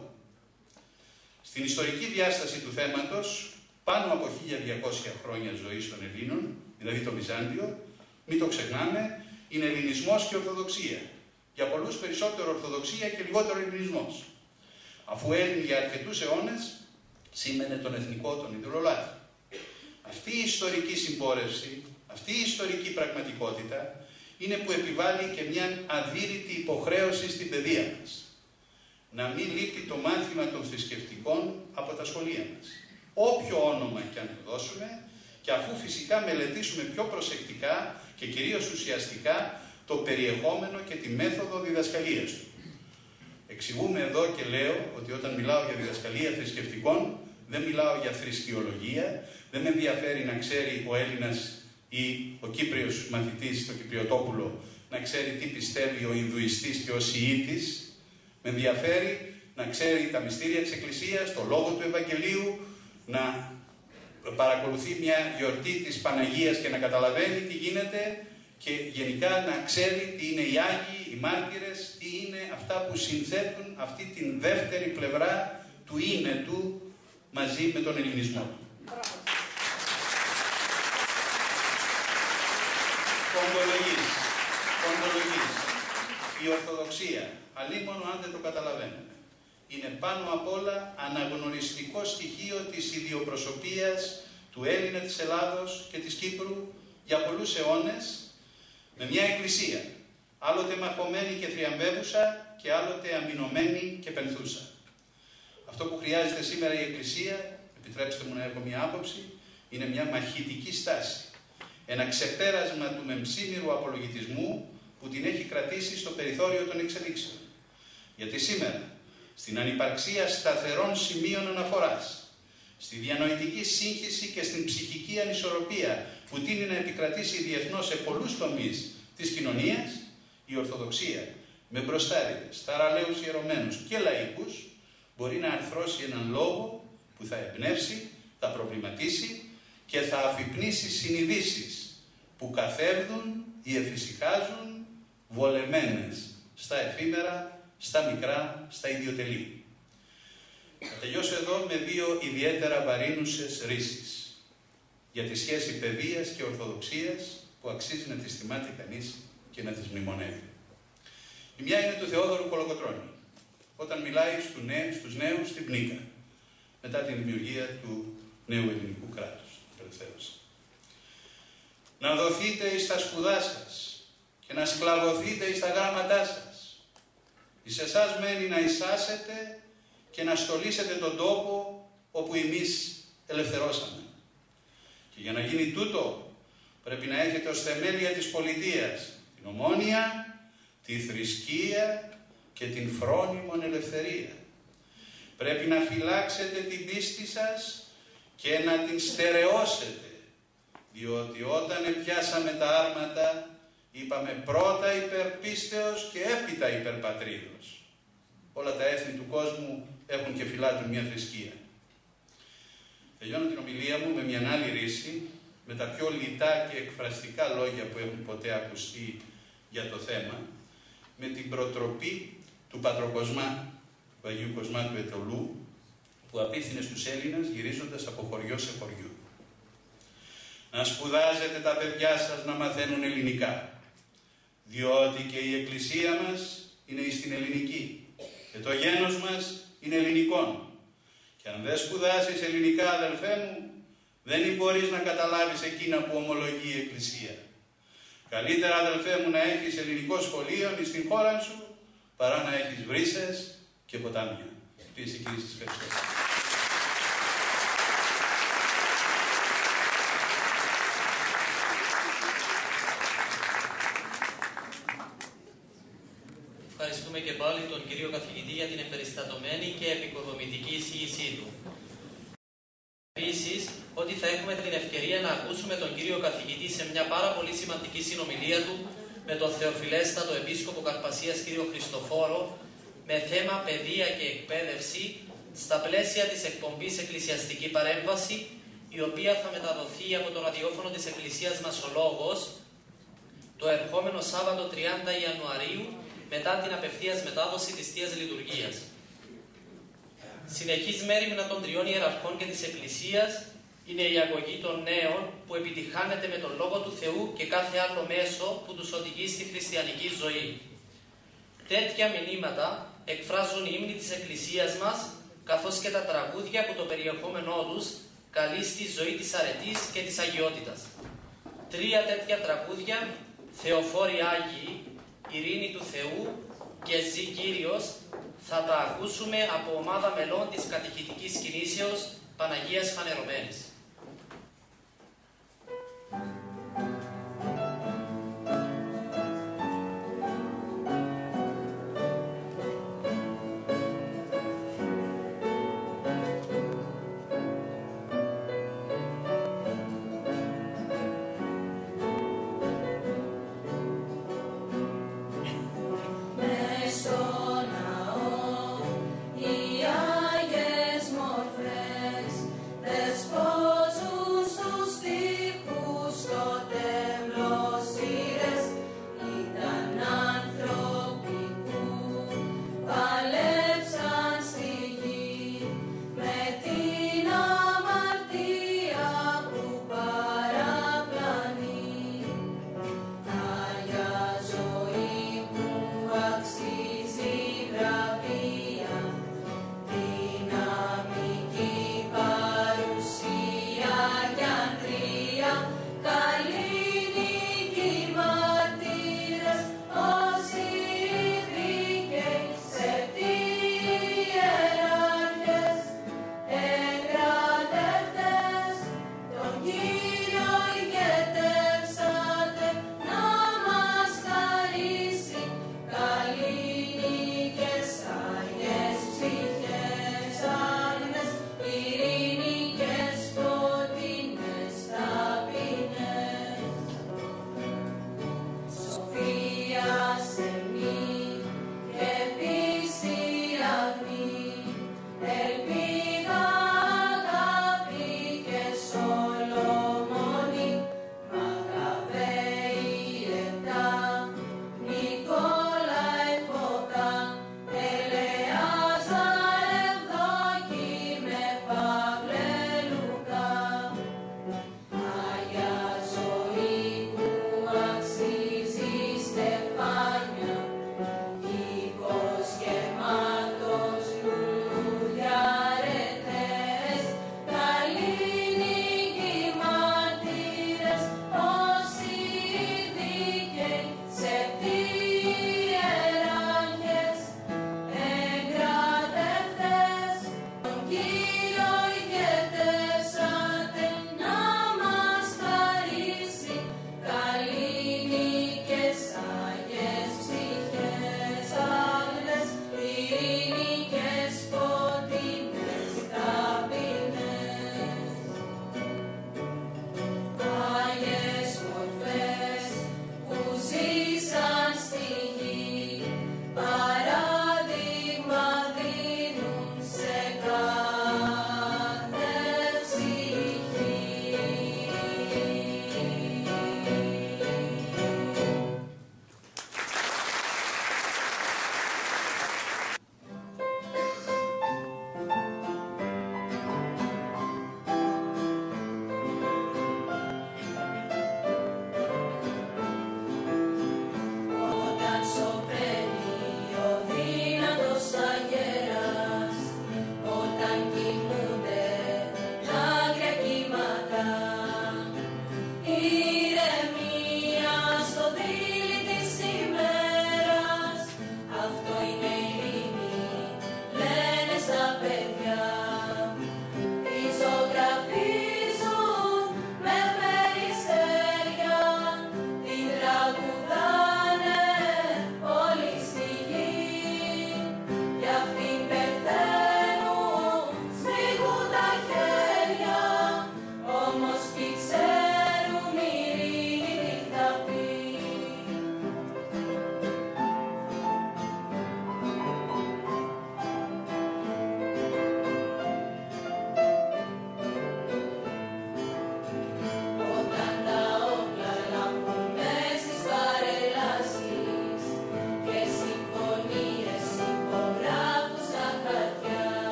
Speaker 2: Στην ιστορική διάσταση του θέματος, πάνω από 1200 χρόνια ζωής των Ελλήνων, δηλαδή το Βυζάντιο, μην το ξεχνάμε, είναι ελληνισμός και Ορθοδοξία. Για πολλούς περισσότερο Ορθοδοξία και λιγότερο ελληνισμός. Αφού Έλλην για αρκετούς αιώνες σήμαινε τον εθνικό, τον ιδρολάτη. Αυτή η ιστορική συμπόρευση, αυτή η ιστορική πραγματικότητα είναι που επιβάλλει και μια αδύρυτη υποχρέωση στην παιδεία μας. Να μην λείπει το μάθημα των θρησκευτικών από τα σχολεία μας. Όποιο όνομα και αν του δώσουμε και αφού φυσικά μελετήσουμε πιο προσεκτικά και κυρίως ουσιαστικά το περιεχόμενο και τη μέθοδο διδασκαλίας του. Εξηγούμε εδώ και λέω ότι όταν μιλάω για διδασκαλία θρησκευτικών δεν μιλάω για θρησκειολογία, δεν με ενδιαφέρει να ξέρει ο Έλληνας ή ο Κύπριος μαθητής, το Κυπριοτόπουλο, να ξέρει τι πιστεύει ο Ινδουιστής και ο Σιήτης. Με ενδιαφέρει να ξέρει τα μυστήρια της Εκκλησίας, το λόγο του Ευαγγελίου, να παρακολουθεί μια γιορτή της Παναγίας και να καταλαβαίνει τι γίνεται και γενικά να ξέρει τι είναι οι Άγιοι, οι μάρτυρες, τι είναι αυτά που συνθέτουν αυτή την δεύτερη πλευρά του είναι του μαζί με τον ελληνισμό του. Κοντολογής, κοντολογής, η Ορθοδοξία, αλίμονο αν δεν το καταλαβαίνουμε, είναι πάνω απ' όλα αναγνωριστικό στοιχείο της ιδιοπροσωπίας του Έλληνα της Ελλάδος και της Κύπρου για πολλούς αιώνες με μια εκκλησία, άλλοτε μαχωμένη και θριαμβεύουσα και άλλοτε αμυνωμένη και πενθούσα. Αυτό που χρειάζεται σήμερα η Εκκλησία, επιτρέψτε μου να έχω μια άποψη, είναι μια μαχητική στάση. Ένα ξεπέρασμα του μεμψίμηρου απολογητισμού που την έχει κρατήσει στο περιθώριο των εξελίξεων. Γιατί σήμερα, στην ανυπαρξία σταθερών σημείων αναφοράς, στη διανοητική σύγχυση και στην ψυχική ανισορροπία που τίνει να επικρατήσει διεθνώς σε πολλούς τομείς της κοινωνίας, η Ορθοδοξία με μπροστάριδες, θαραλέους ιερωμένους και λαϊκούς μπορεί να αρθρώσει έναν λόγο που θα εμπνεύσει, θα προβληματίσει και θα αφυπνίσει συνειδήσεις που καθέρδουν ή εφησυχάζουν βολεμένες στα εφήμερα, στα μικρά, στα ιδιωτελή. Θα τελειώσω εδώ με δύο ιδιαίτερα βαρύνουσες ρίσεις για τη σχέση παιδείας και ορθοδοξίας που αξίζει να τις θυμάται κανείς και να τις μνημονεύει. Η μια είναι του Θεόδωρου Κολοκοτρώνη, όταν μιλάει στους νέους, στους νέους στην Πνίκα, μετά την δημιουργία του νέου ελληνικού κράτους, Να δοθείτε εις τα σπουδά σας και να σκλαβωθείτε εις τα γράμματά σας. Εις εσάς μένει να εισάσετε και να στολίσετε τον τόπο όπου εμείς ελευθερώσαμε. Και για να γίνει τούτο πρέπει να έχετε ως θεμέλια της πολιτείας την ομόνια, τη θρησκεία και την φρόνιμον ελευθερία. Πρέπει να φυλάξετε την πίστη σας και να την στερεώσετε, διότι όταν πιάσαμε τα άρματα είπαμε πρώτα υπερπίστεως και έπειτα υπερπατρίδος. Όλα τα έθνη του κόσμου έχουν και φυλάτουν μια θρησκεία. Τελειώνω την ομιλία μου με μια άλλη ρίση, με τα πιο λιτά και εκφραστικά λόγια που έχουν ποτέ ακουστεί για το θέμα, με την προτροπή του Πατροκοσμά, του Αγίου Κοσμά του Ετωλού, που απίθυνε στους Έλληνες γυρίζοντας από χωριό σε χωριό. Να σπουδάζετε τα παιδιά σας να μαθαίνουν ελληνικά, διότι και η Εκκλησία μας είναι στην ελληνική και το γένος μας είναι ελληνικών. Και αν δεν σπουδάσεις ελληνικά αδελφέ μου, δεν μπορείς να καταλάβεις εκείνα που ομολογεί η Εκκλησία. Καλύτερα αδελφέ μου να έχεις ελληνικό σχολείο στην χώρα σου παρά να έχεις βρύσες και ποτάμια. Κυρίες και κύριοι σας ευχαριστώ.
Speaker 1: ευχαριστούμε και πάλι τον κύριο καθηγητή για την εμπεριστατωμένη και επικοδομητική εισήγησή του. Επίσης, ότι θα έχουμε την ευκαιρία να ακούσουμε τον κύριο καθηγητή σε μια πάρα πολύ σημαντική συνομιλία του με τον Θεοφιλέστατο Επίσκοπο Καρπασίας κύριο Χριστοφόρο με θέμα παιδεία και εκπαίδευση στα πλαίσια της εκπομπής Εκκλησιαστική Παρέμβαση η οποία θα μεταδοθεί από το ραδιόφωνο της Εκκλησίας μας ο Λόγος το ερχόμενο Σάββατο 30 Ιανουαρίου μετά την απευθείας μετάδοση της Θείας Λειτουργίας. Συνεχής μέρημνα των τριών ιεραρχών και της Εκκλησίας είναι η αγωγή των νέων που επιτυχάνεται με τον Λόγο του Θεού και κάθε άλλο μέσο που τους οδηγεί στη χριστιανική ζωή. Τέτοια μηνύματα εκφράζουν οι ύμνοι της Εκκλησίας μας καθώς και τα τραγούδια που το περιεχόμενό τους καλεί στη ζωή της αρετής και της αγιότητας. Τρία τέτοια τραγούδια, Θεοφόροι Άγιοι, Ειρήνη του Θεού και Ζει Κύριος, θα τα ακούσουμε από ομάδα μελών της κατηχητικής κινήσεως Παναγίας Φανερωμένης.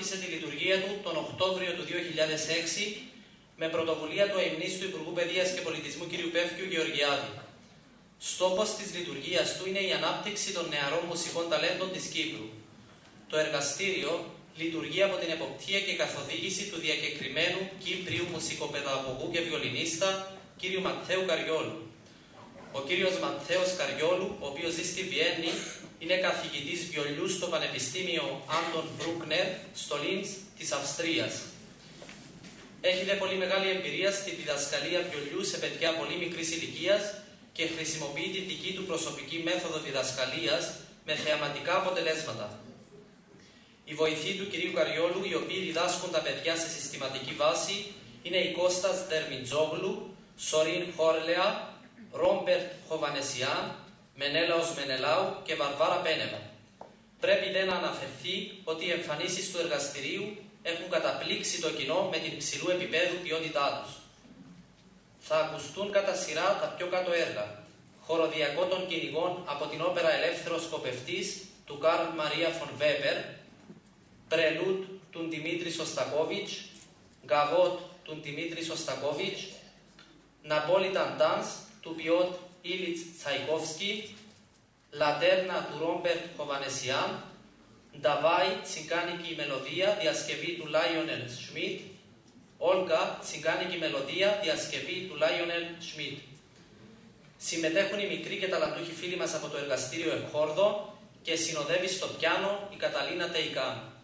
Speaker 1: Άρχισε τη λειτουργία του τον Οκτώβριο του 2006 με πρωτοβουλία του αιμνίστου Υπουργού Παιδείας και Πολιτισμού κ. Πεύκιου Γεωργιάδη. Στόχος της λειτουργίας του είναι η ανάπτυξη των νεαρών μουσικών ταλέντων της Κύπρου. Το εργαστήριο λειτουργεί από την εποπτεία και καθοδήγηση του διακεκριμένου Κύπριου μουσικοπαιδαγωγού και βιολινίστα κ. Ματθαίου Καριόλου. Ο κύριος Ματθαίος Καριόλου, ο οποίος ζει στη Βιέννη, είναι καθηγητής βιολιούς στο Πανεπιστήμιο Άντων Μπρούκνερ, στο Λίντς της Αυστρίας. Έχει δε πολύ μεγάλη εμπειρία στη διδασκαλία βιολιού σε παιδιά πολύ μικρής ηλικίας και χρησιμοποιεί τη δική του προσωπική μέθοδο διδασκαλίας με θεαματικά αποτελέσματα. Οι βοηθοί του κυρίου Καριόλου, οι οποίοι διδάσκουν τα παιδιά σε συστηματική βάση, είναι η Κώστας Δερμιτζόγλου, Σορίν Χόρλεα, Ρόμπερτ Χοβανεσιάν, Μενέλαος Μενελάου και Βαρβάρα Πένεβα. Πρέπει δε να αναφερθεί ότι οι εμφανίσεις του εργαστηρίου έχουν καταπλήξει το κοινό με την ψηλού επίπεδου ποιότητά τους. Θα ακουστούν κατά σειρά τα πιο κάτω έργα. Χοροδιακό των κυνηγών από την όπερα Ελεύθερος Σκοπευτής του Καρλ Μαρία Φον Βέμπερ, Πρελούτ του Δημήτρη Σωστακόβιτς, Γκαβότ του Δημήτρη Σωστακόβιτς, Neapolitan Dance του Πιότ Ήλιτς Τσαϊκόφσκι, Λατέρνα του Ρόμπερτ Χοβανεσιάν, Νταβάι Τσιγκάνικη Μελωδία, διασκευή του Λάιονελ Σμιτ, Όλκα Τσιγκάνικη Μελωδία, διασκευή του Λάιονελ Σμιτ. Συμμετέχουν οι μικροί και ταλαντούχοι φίλοι μας από το εργαστήριο Εκχόρδο και συνοδεύει στο πιάνο η Καταλίνα Τεϊκάν.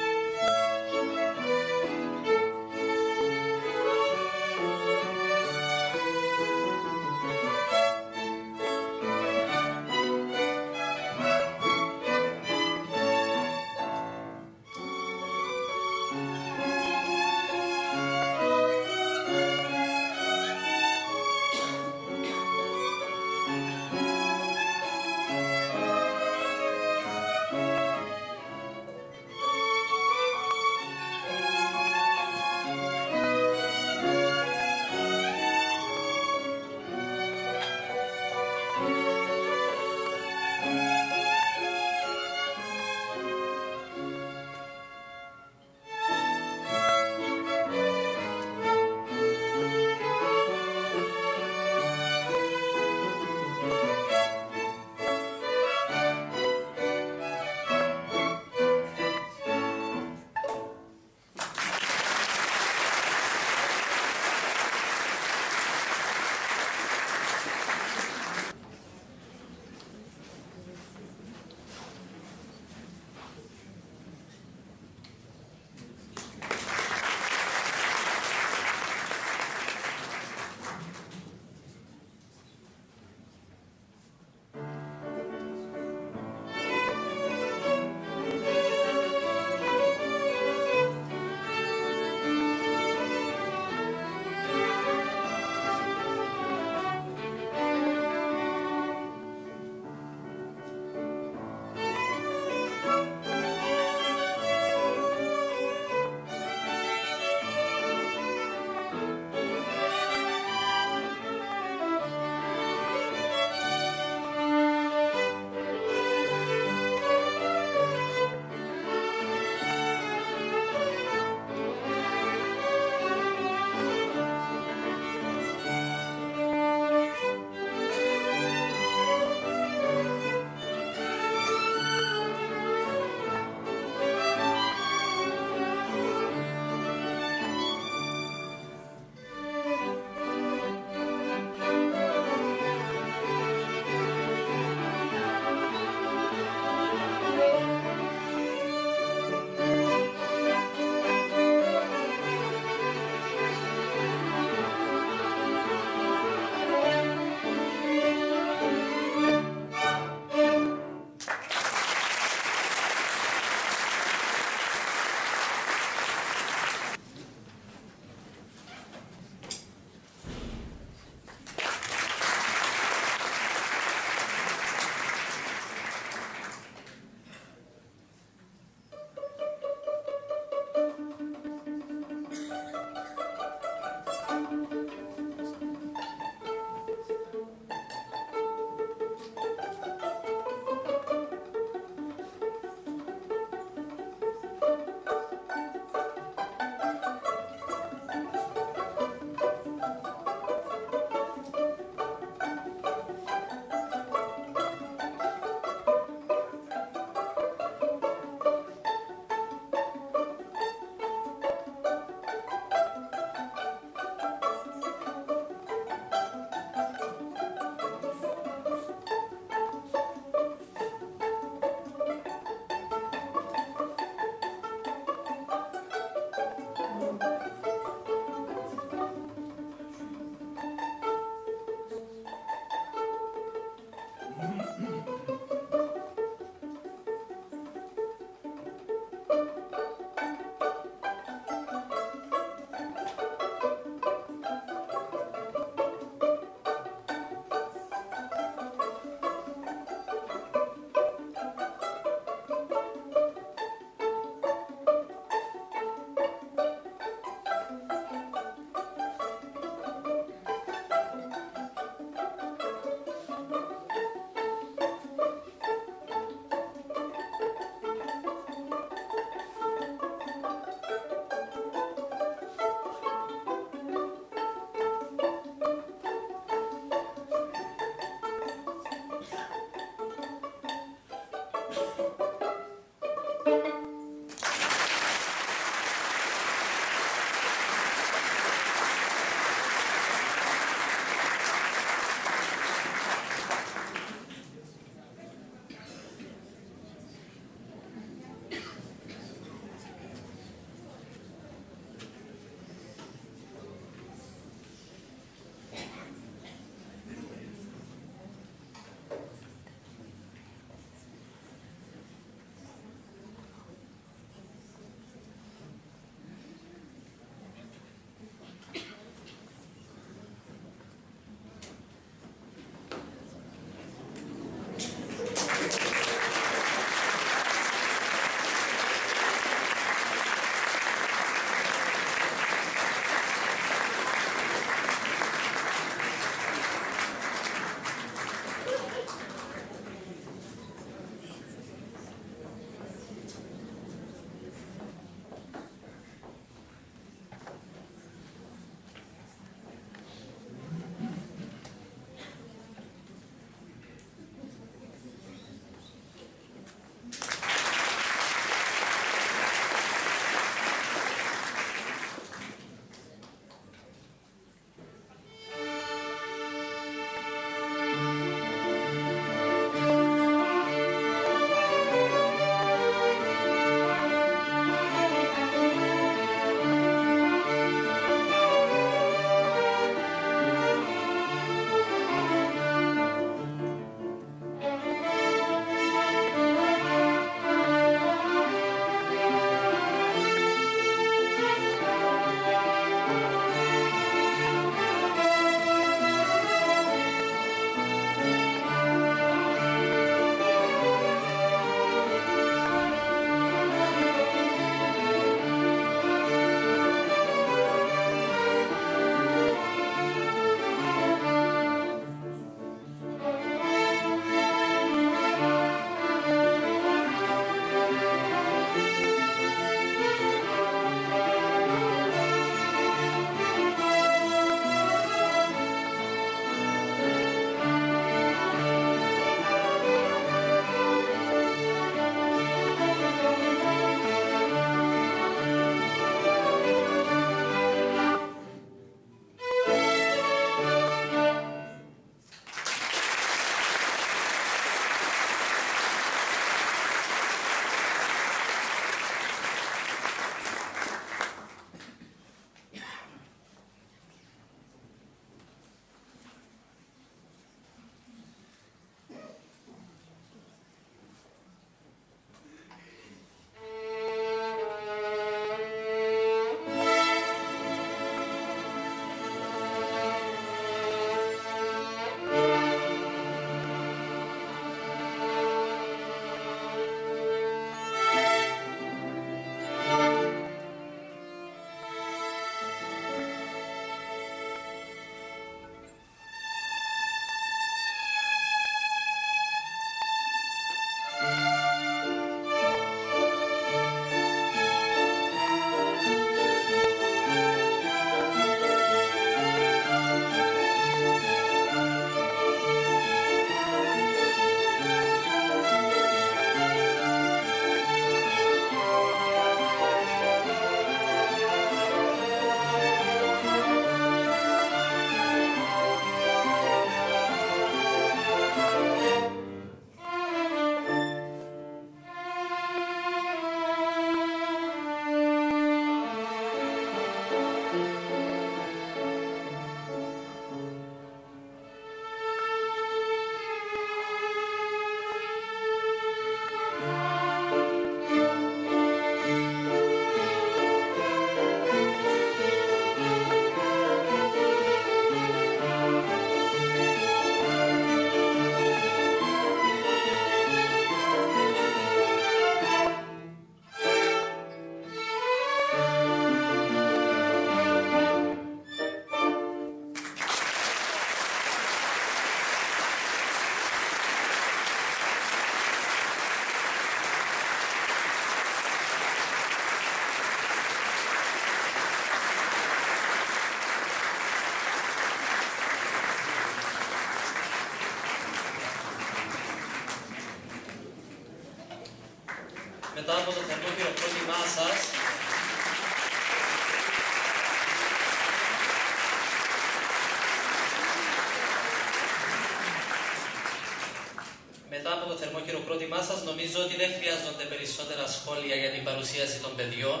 Speaker 1: Νομίζω ότι δεν χρειάζονται περισσότερα σχόλια για την παρουσίαση των παιδιών.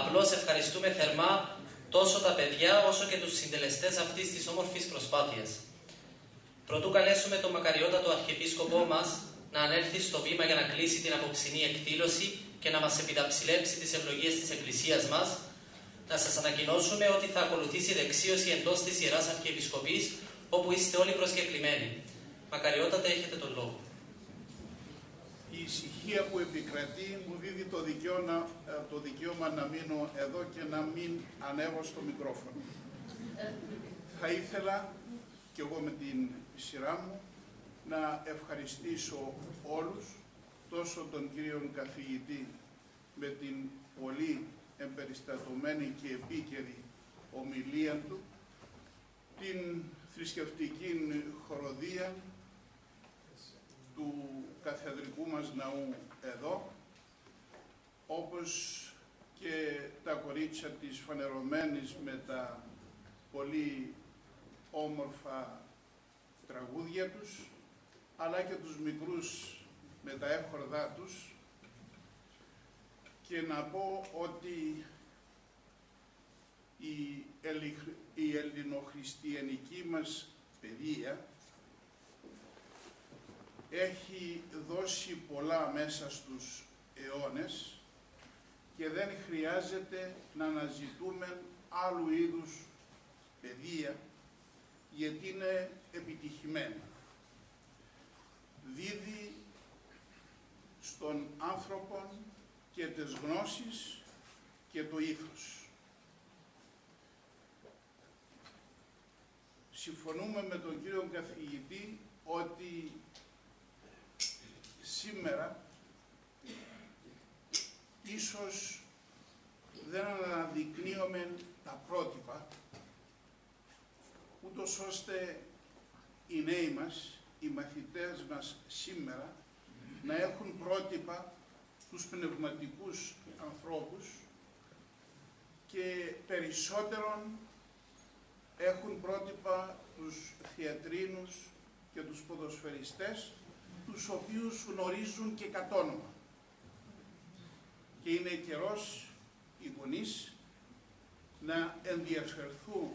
Speaker 1: Απλώς ευχαριστούμε θερμά τόσο τα παιδιά όσο και τους συντελεστές αυτής της όμορφης προσπάθειας. Προτού καλέσουμε τον μακαριότατο Αρχιεπίσκοπό μας να ανέλθει στο βήμα για να κλείσει την απόψινή εκδήλωση και να μας επιταψιλέψει τις ευλογίες της Εκκλησίας μας, να σας ανακοινώσουμε ότι θα ακολουθήσει δεξίωση εντός της ιεράς Αρχιεπισκοπής, όπου είστε όλοι προσκεκλημένοι. Μακαριότατε, έχετε τον λόγο.
Speaker 2: Η ησυχία που επικρατεί μου δίδει το δικαίωμα, ε, το δικαίωμα να μείνω εδώ και να μην ανέβω στο μικρόφωνο. Θα ήθελα και εγώ με την σειρά μου να ευχαριστήσω όλους, τόσο τον κύριο καθηγητή με την πολύ εμπεριστατωμένη και επίκαιρη ομιλία του, την θρησκευτική χοροδία του καθεδρικού μας ναού εδώ, όπως και τα κορίτσια της φανερωμένης με τα πολύ όμορφα τραγούδια τους, αλλά και τους μικρούς με τα έχορδά τους. Και να πω ότι η, ελλη- η ελληνοχριστιανική μας παιδεία έχει δώσει πολλά μέσα στους αιώνες και δεν χρειάζεται να αναζητούμε άλλου είδους παιδεία γιατί είναι επιτυχημένη. Δίδει στον άνθρωπο και τις γνώσεις και το ήθος. Συμφωνούμε με τον κύριο καθηγητή ότι σήμερα ίσως δεν αναδεικνύουμε τα πρότυπα ούτως ώστε οι νέοι μας, οι μαθητές μας σήμερα να έχουν πρότυπα τους πνευματικούς ανθρώπους και περισσότερον έχουν πρότυπα τους θεατρίνους και τους ποδοσφαιριστές τους οποίους γνωρίζουν και κατ' όνομα. Και είναι καιρός οι γονείς να ενδιαφερθούν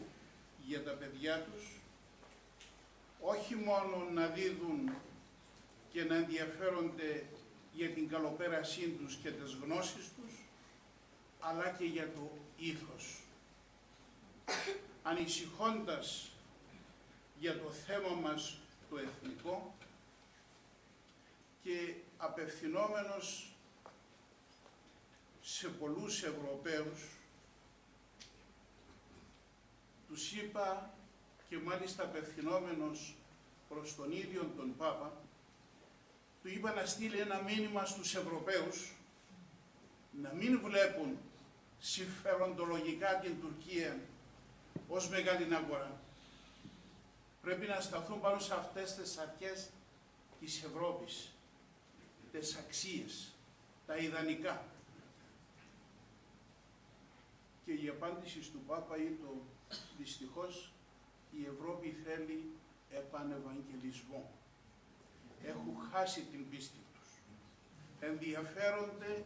Speaker 2: για τα παιδιά τους, όχι μόνο να δίδουν και να ενδιαφέρονται για την καλοπέρασή τους και τις γνώσεις τους, αλλά και για το ήθος. Ανησυχώντας για το θέμα μας το εθνικό και απευθυνόμενος σε πολλούς Ευρωπαίους, τους είπα και μάλιστα απευθυνόμενος προς τον ίδιο τον Πάπα, του είπα να στείλει ένα μήνυμα στους Ευρωπαίους να μην βλέπουν συμφεροντολογικά την Τουρκία ως μεγάλη αγορά. Πρέπει να σταθούν πάνω σε αυτές τις αρχές της Ευρώπης, τις αξίες, τα ιδανικά. Και η απάντηση του Πάπα είναι το δυστυχώς η Ευρώπη θέλει επανευαγγελισμό. Έχουν χάσει την πίστη τους. Ενδιαφέρονται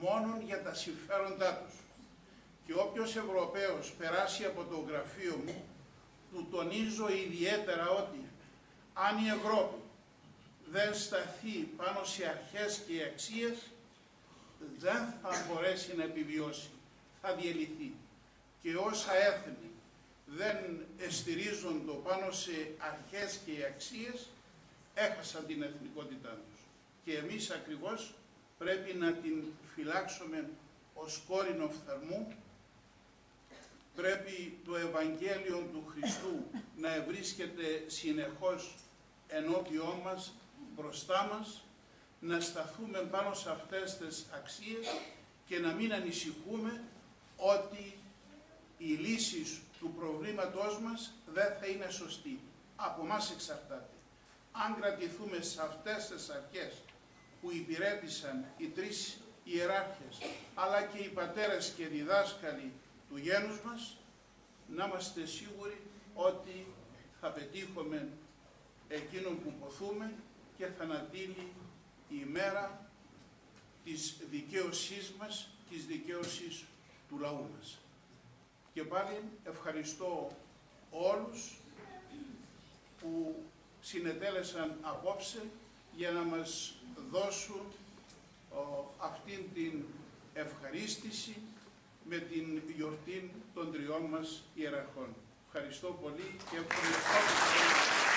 Speaker 2: μόνον για τα συμφέροντά τους. Και όποιος Ευρωπαίος περάσει από το γραφείο μου, του τονίζω ιδιαίτερα ότι αν η Ευρώπη δεν σταθεί πάνω σε αρχές και αξίες, δεν θα μπορέσει να επιβιώσει, θα διελυθεί. Και όσα έθνη δεν εστηρίζονται πάνω σε αρχές και αξίες, έχασαν την εθνικότητά τους. Και εμείς ακριβώς πρέπει να την φυλάξουμε ως κόρηνο φθαρμού, πρέπει το Ευαγγέλιο του Χριστού να βρίσκεται συνεχώς ενώπιόν μας, μπροστά μας, να σταθούμε πάνω σε αυτές τις αξίες και να μην ανησυχούμε ότι η λύση του προβλήματός μας δεν θα είναι σωστή. Από μας εξαρτάται. Αν κρατηθούμε σε αυτές τις αρχές που υπηρέτησαν οι τρεις ιεράρχες, αλλά και οι πατέρες και διδάσκαλοι του γένους μας, να είμαστε σίγουροι ότι θα πετύχουμε εκείνον που ποθούμε και θα ανατείλει η ημέρα της δικαίωσής μας, της δικαίωσης του λαού μας. Και πάλι ευχαριστώ όλους που συνετέλεσαν απόψε για να μας δώσουν ο, αυτήν την ευχαρίστηση με την γιορτή των τριών μας ιεραρχών. Ευχαριστώ πολύ και εύχομαι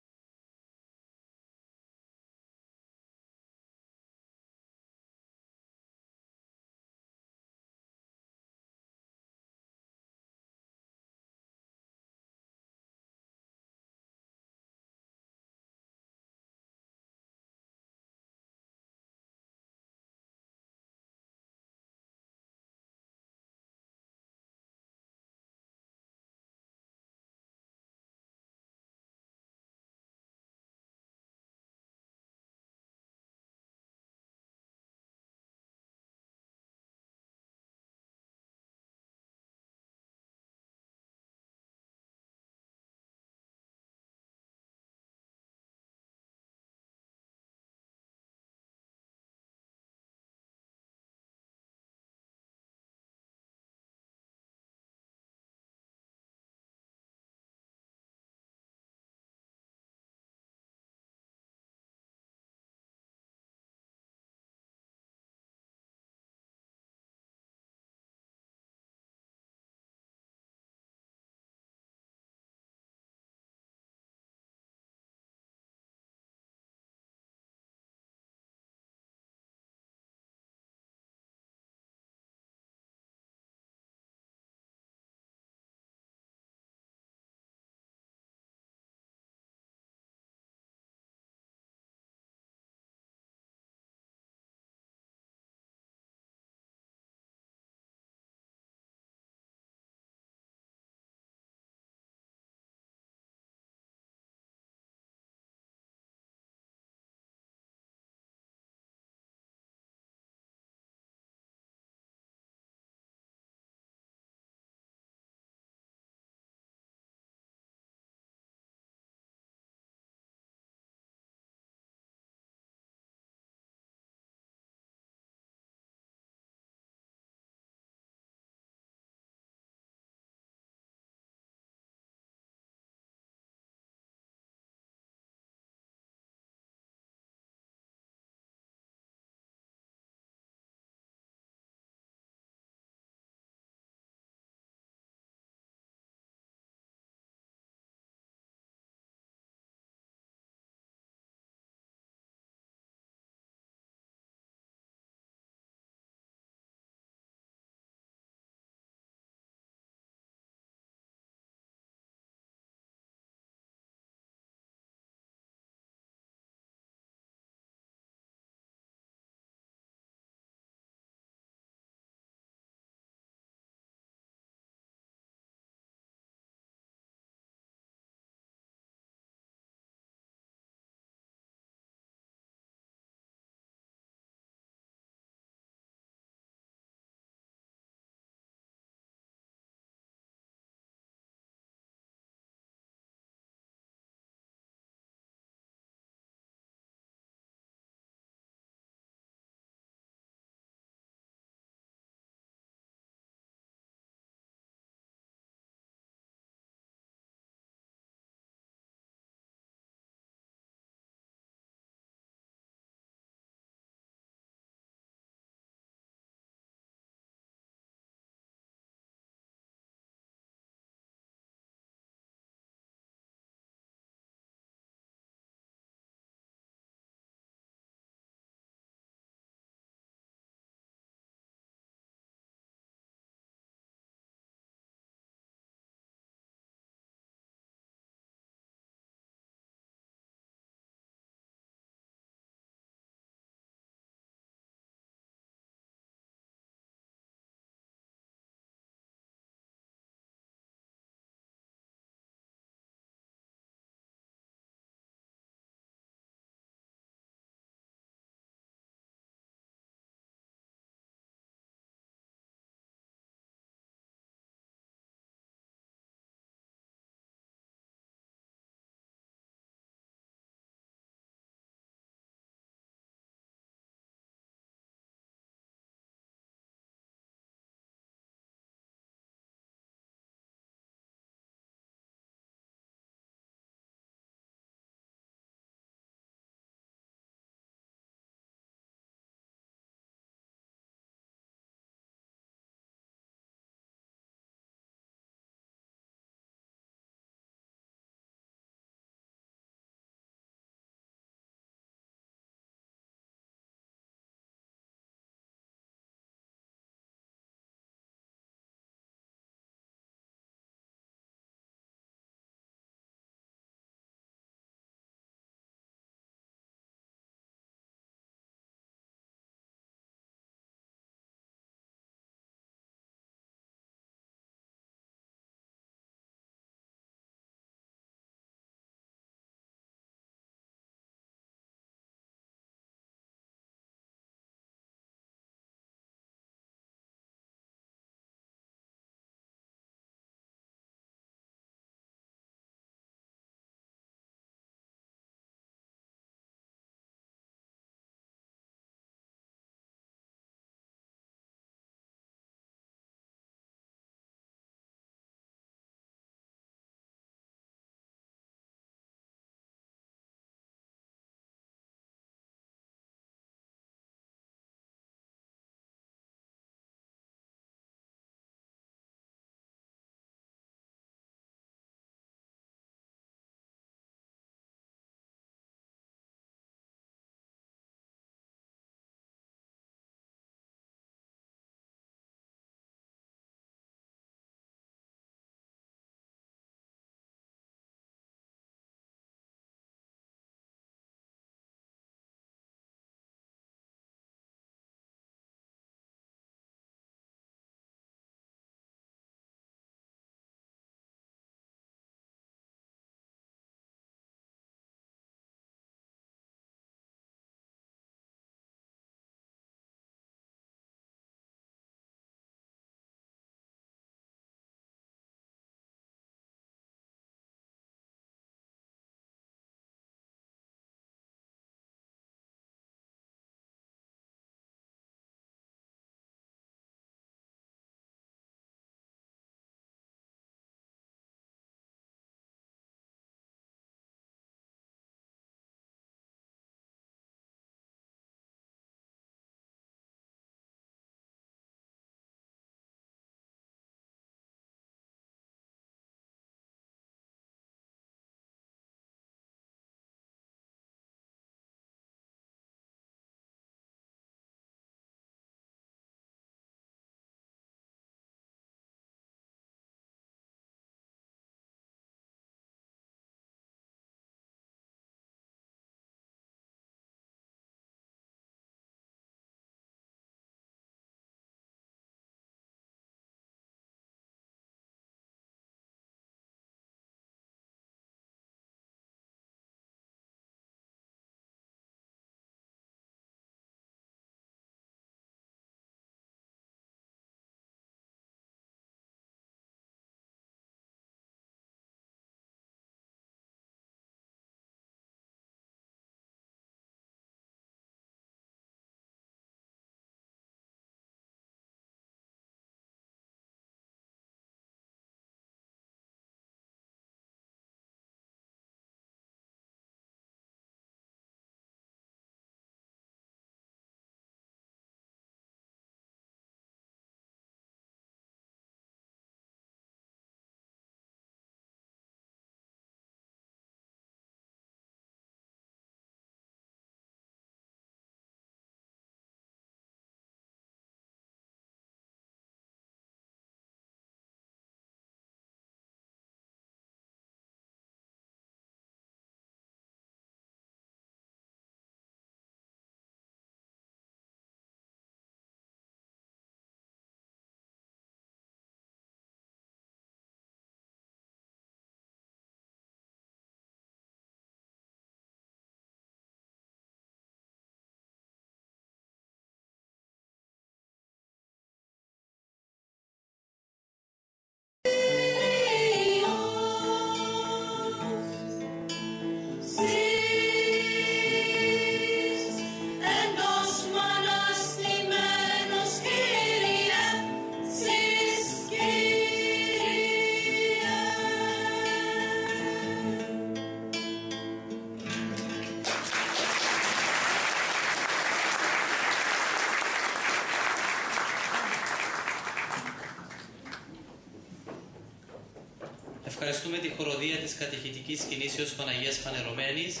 Speaker 1: Ευχαριστούμε τη χοροδία της κατηχητικής κινήσεως Παναγίας Φανερωμένης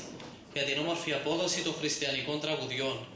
Speaker 1: για την όμορφη απόδοση των χριστιανικών τραγουδιών.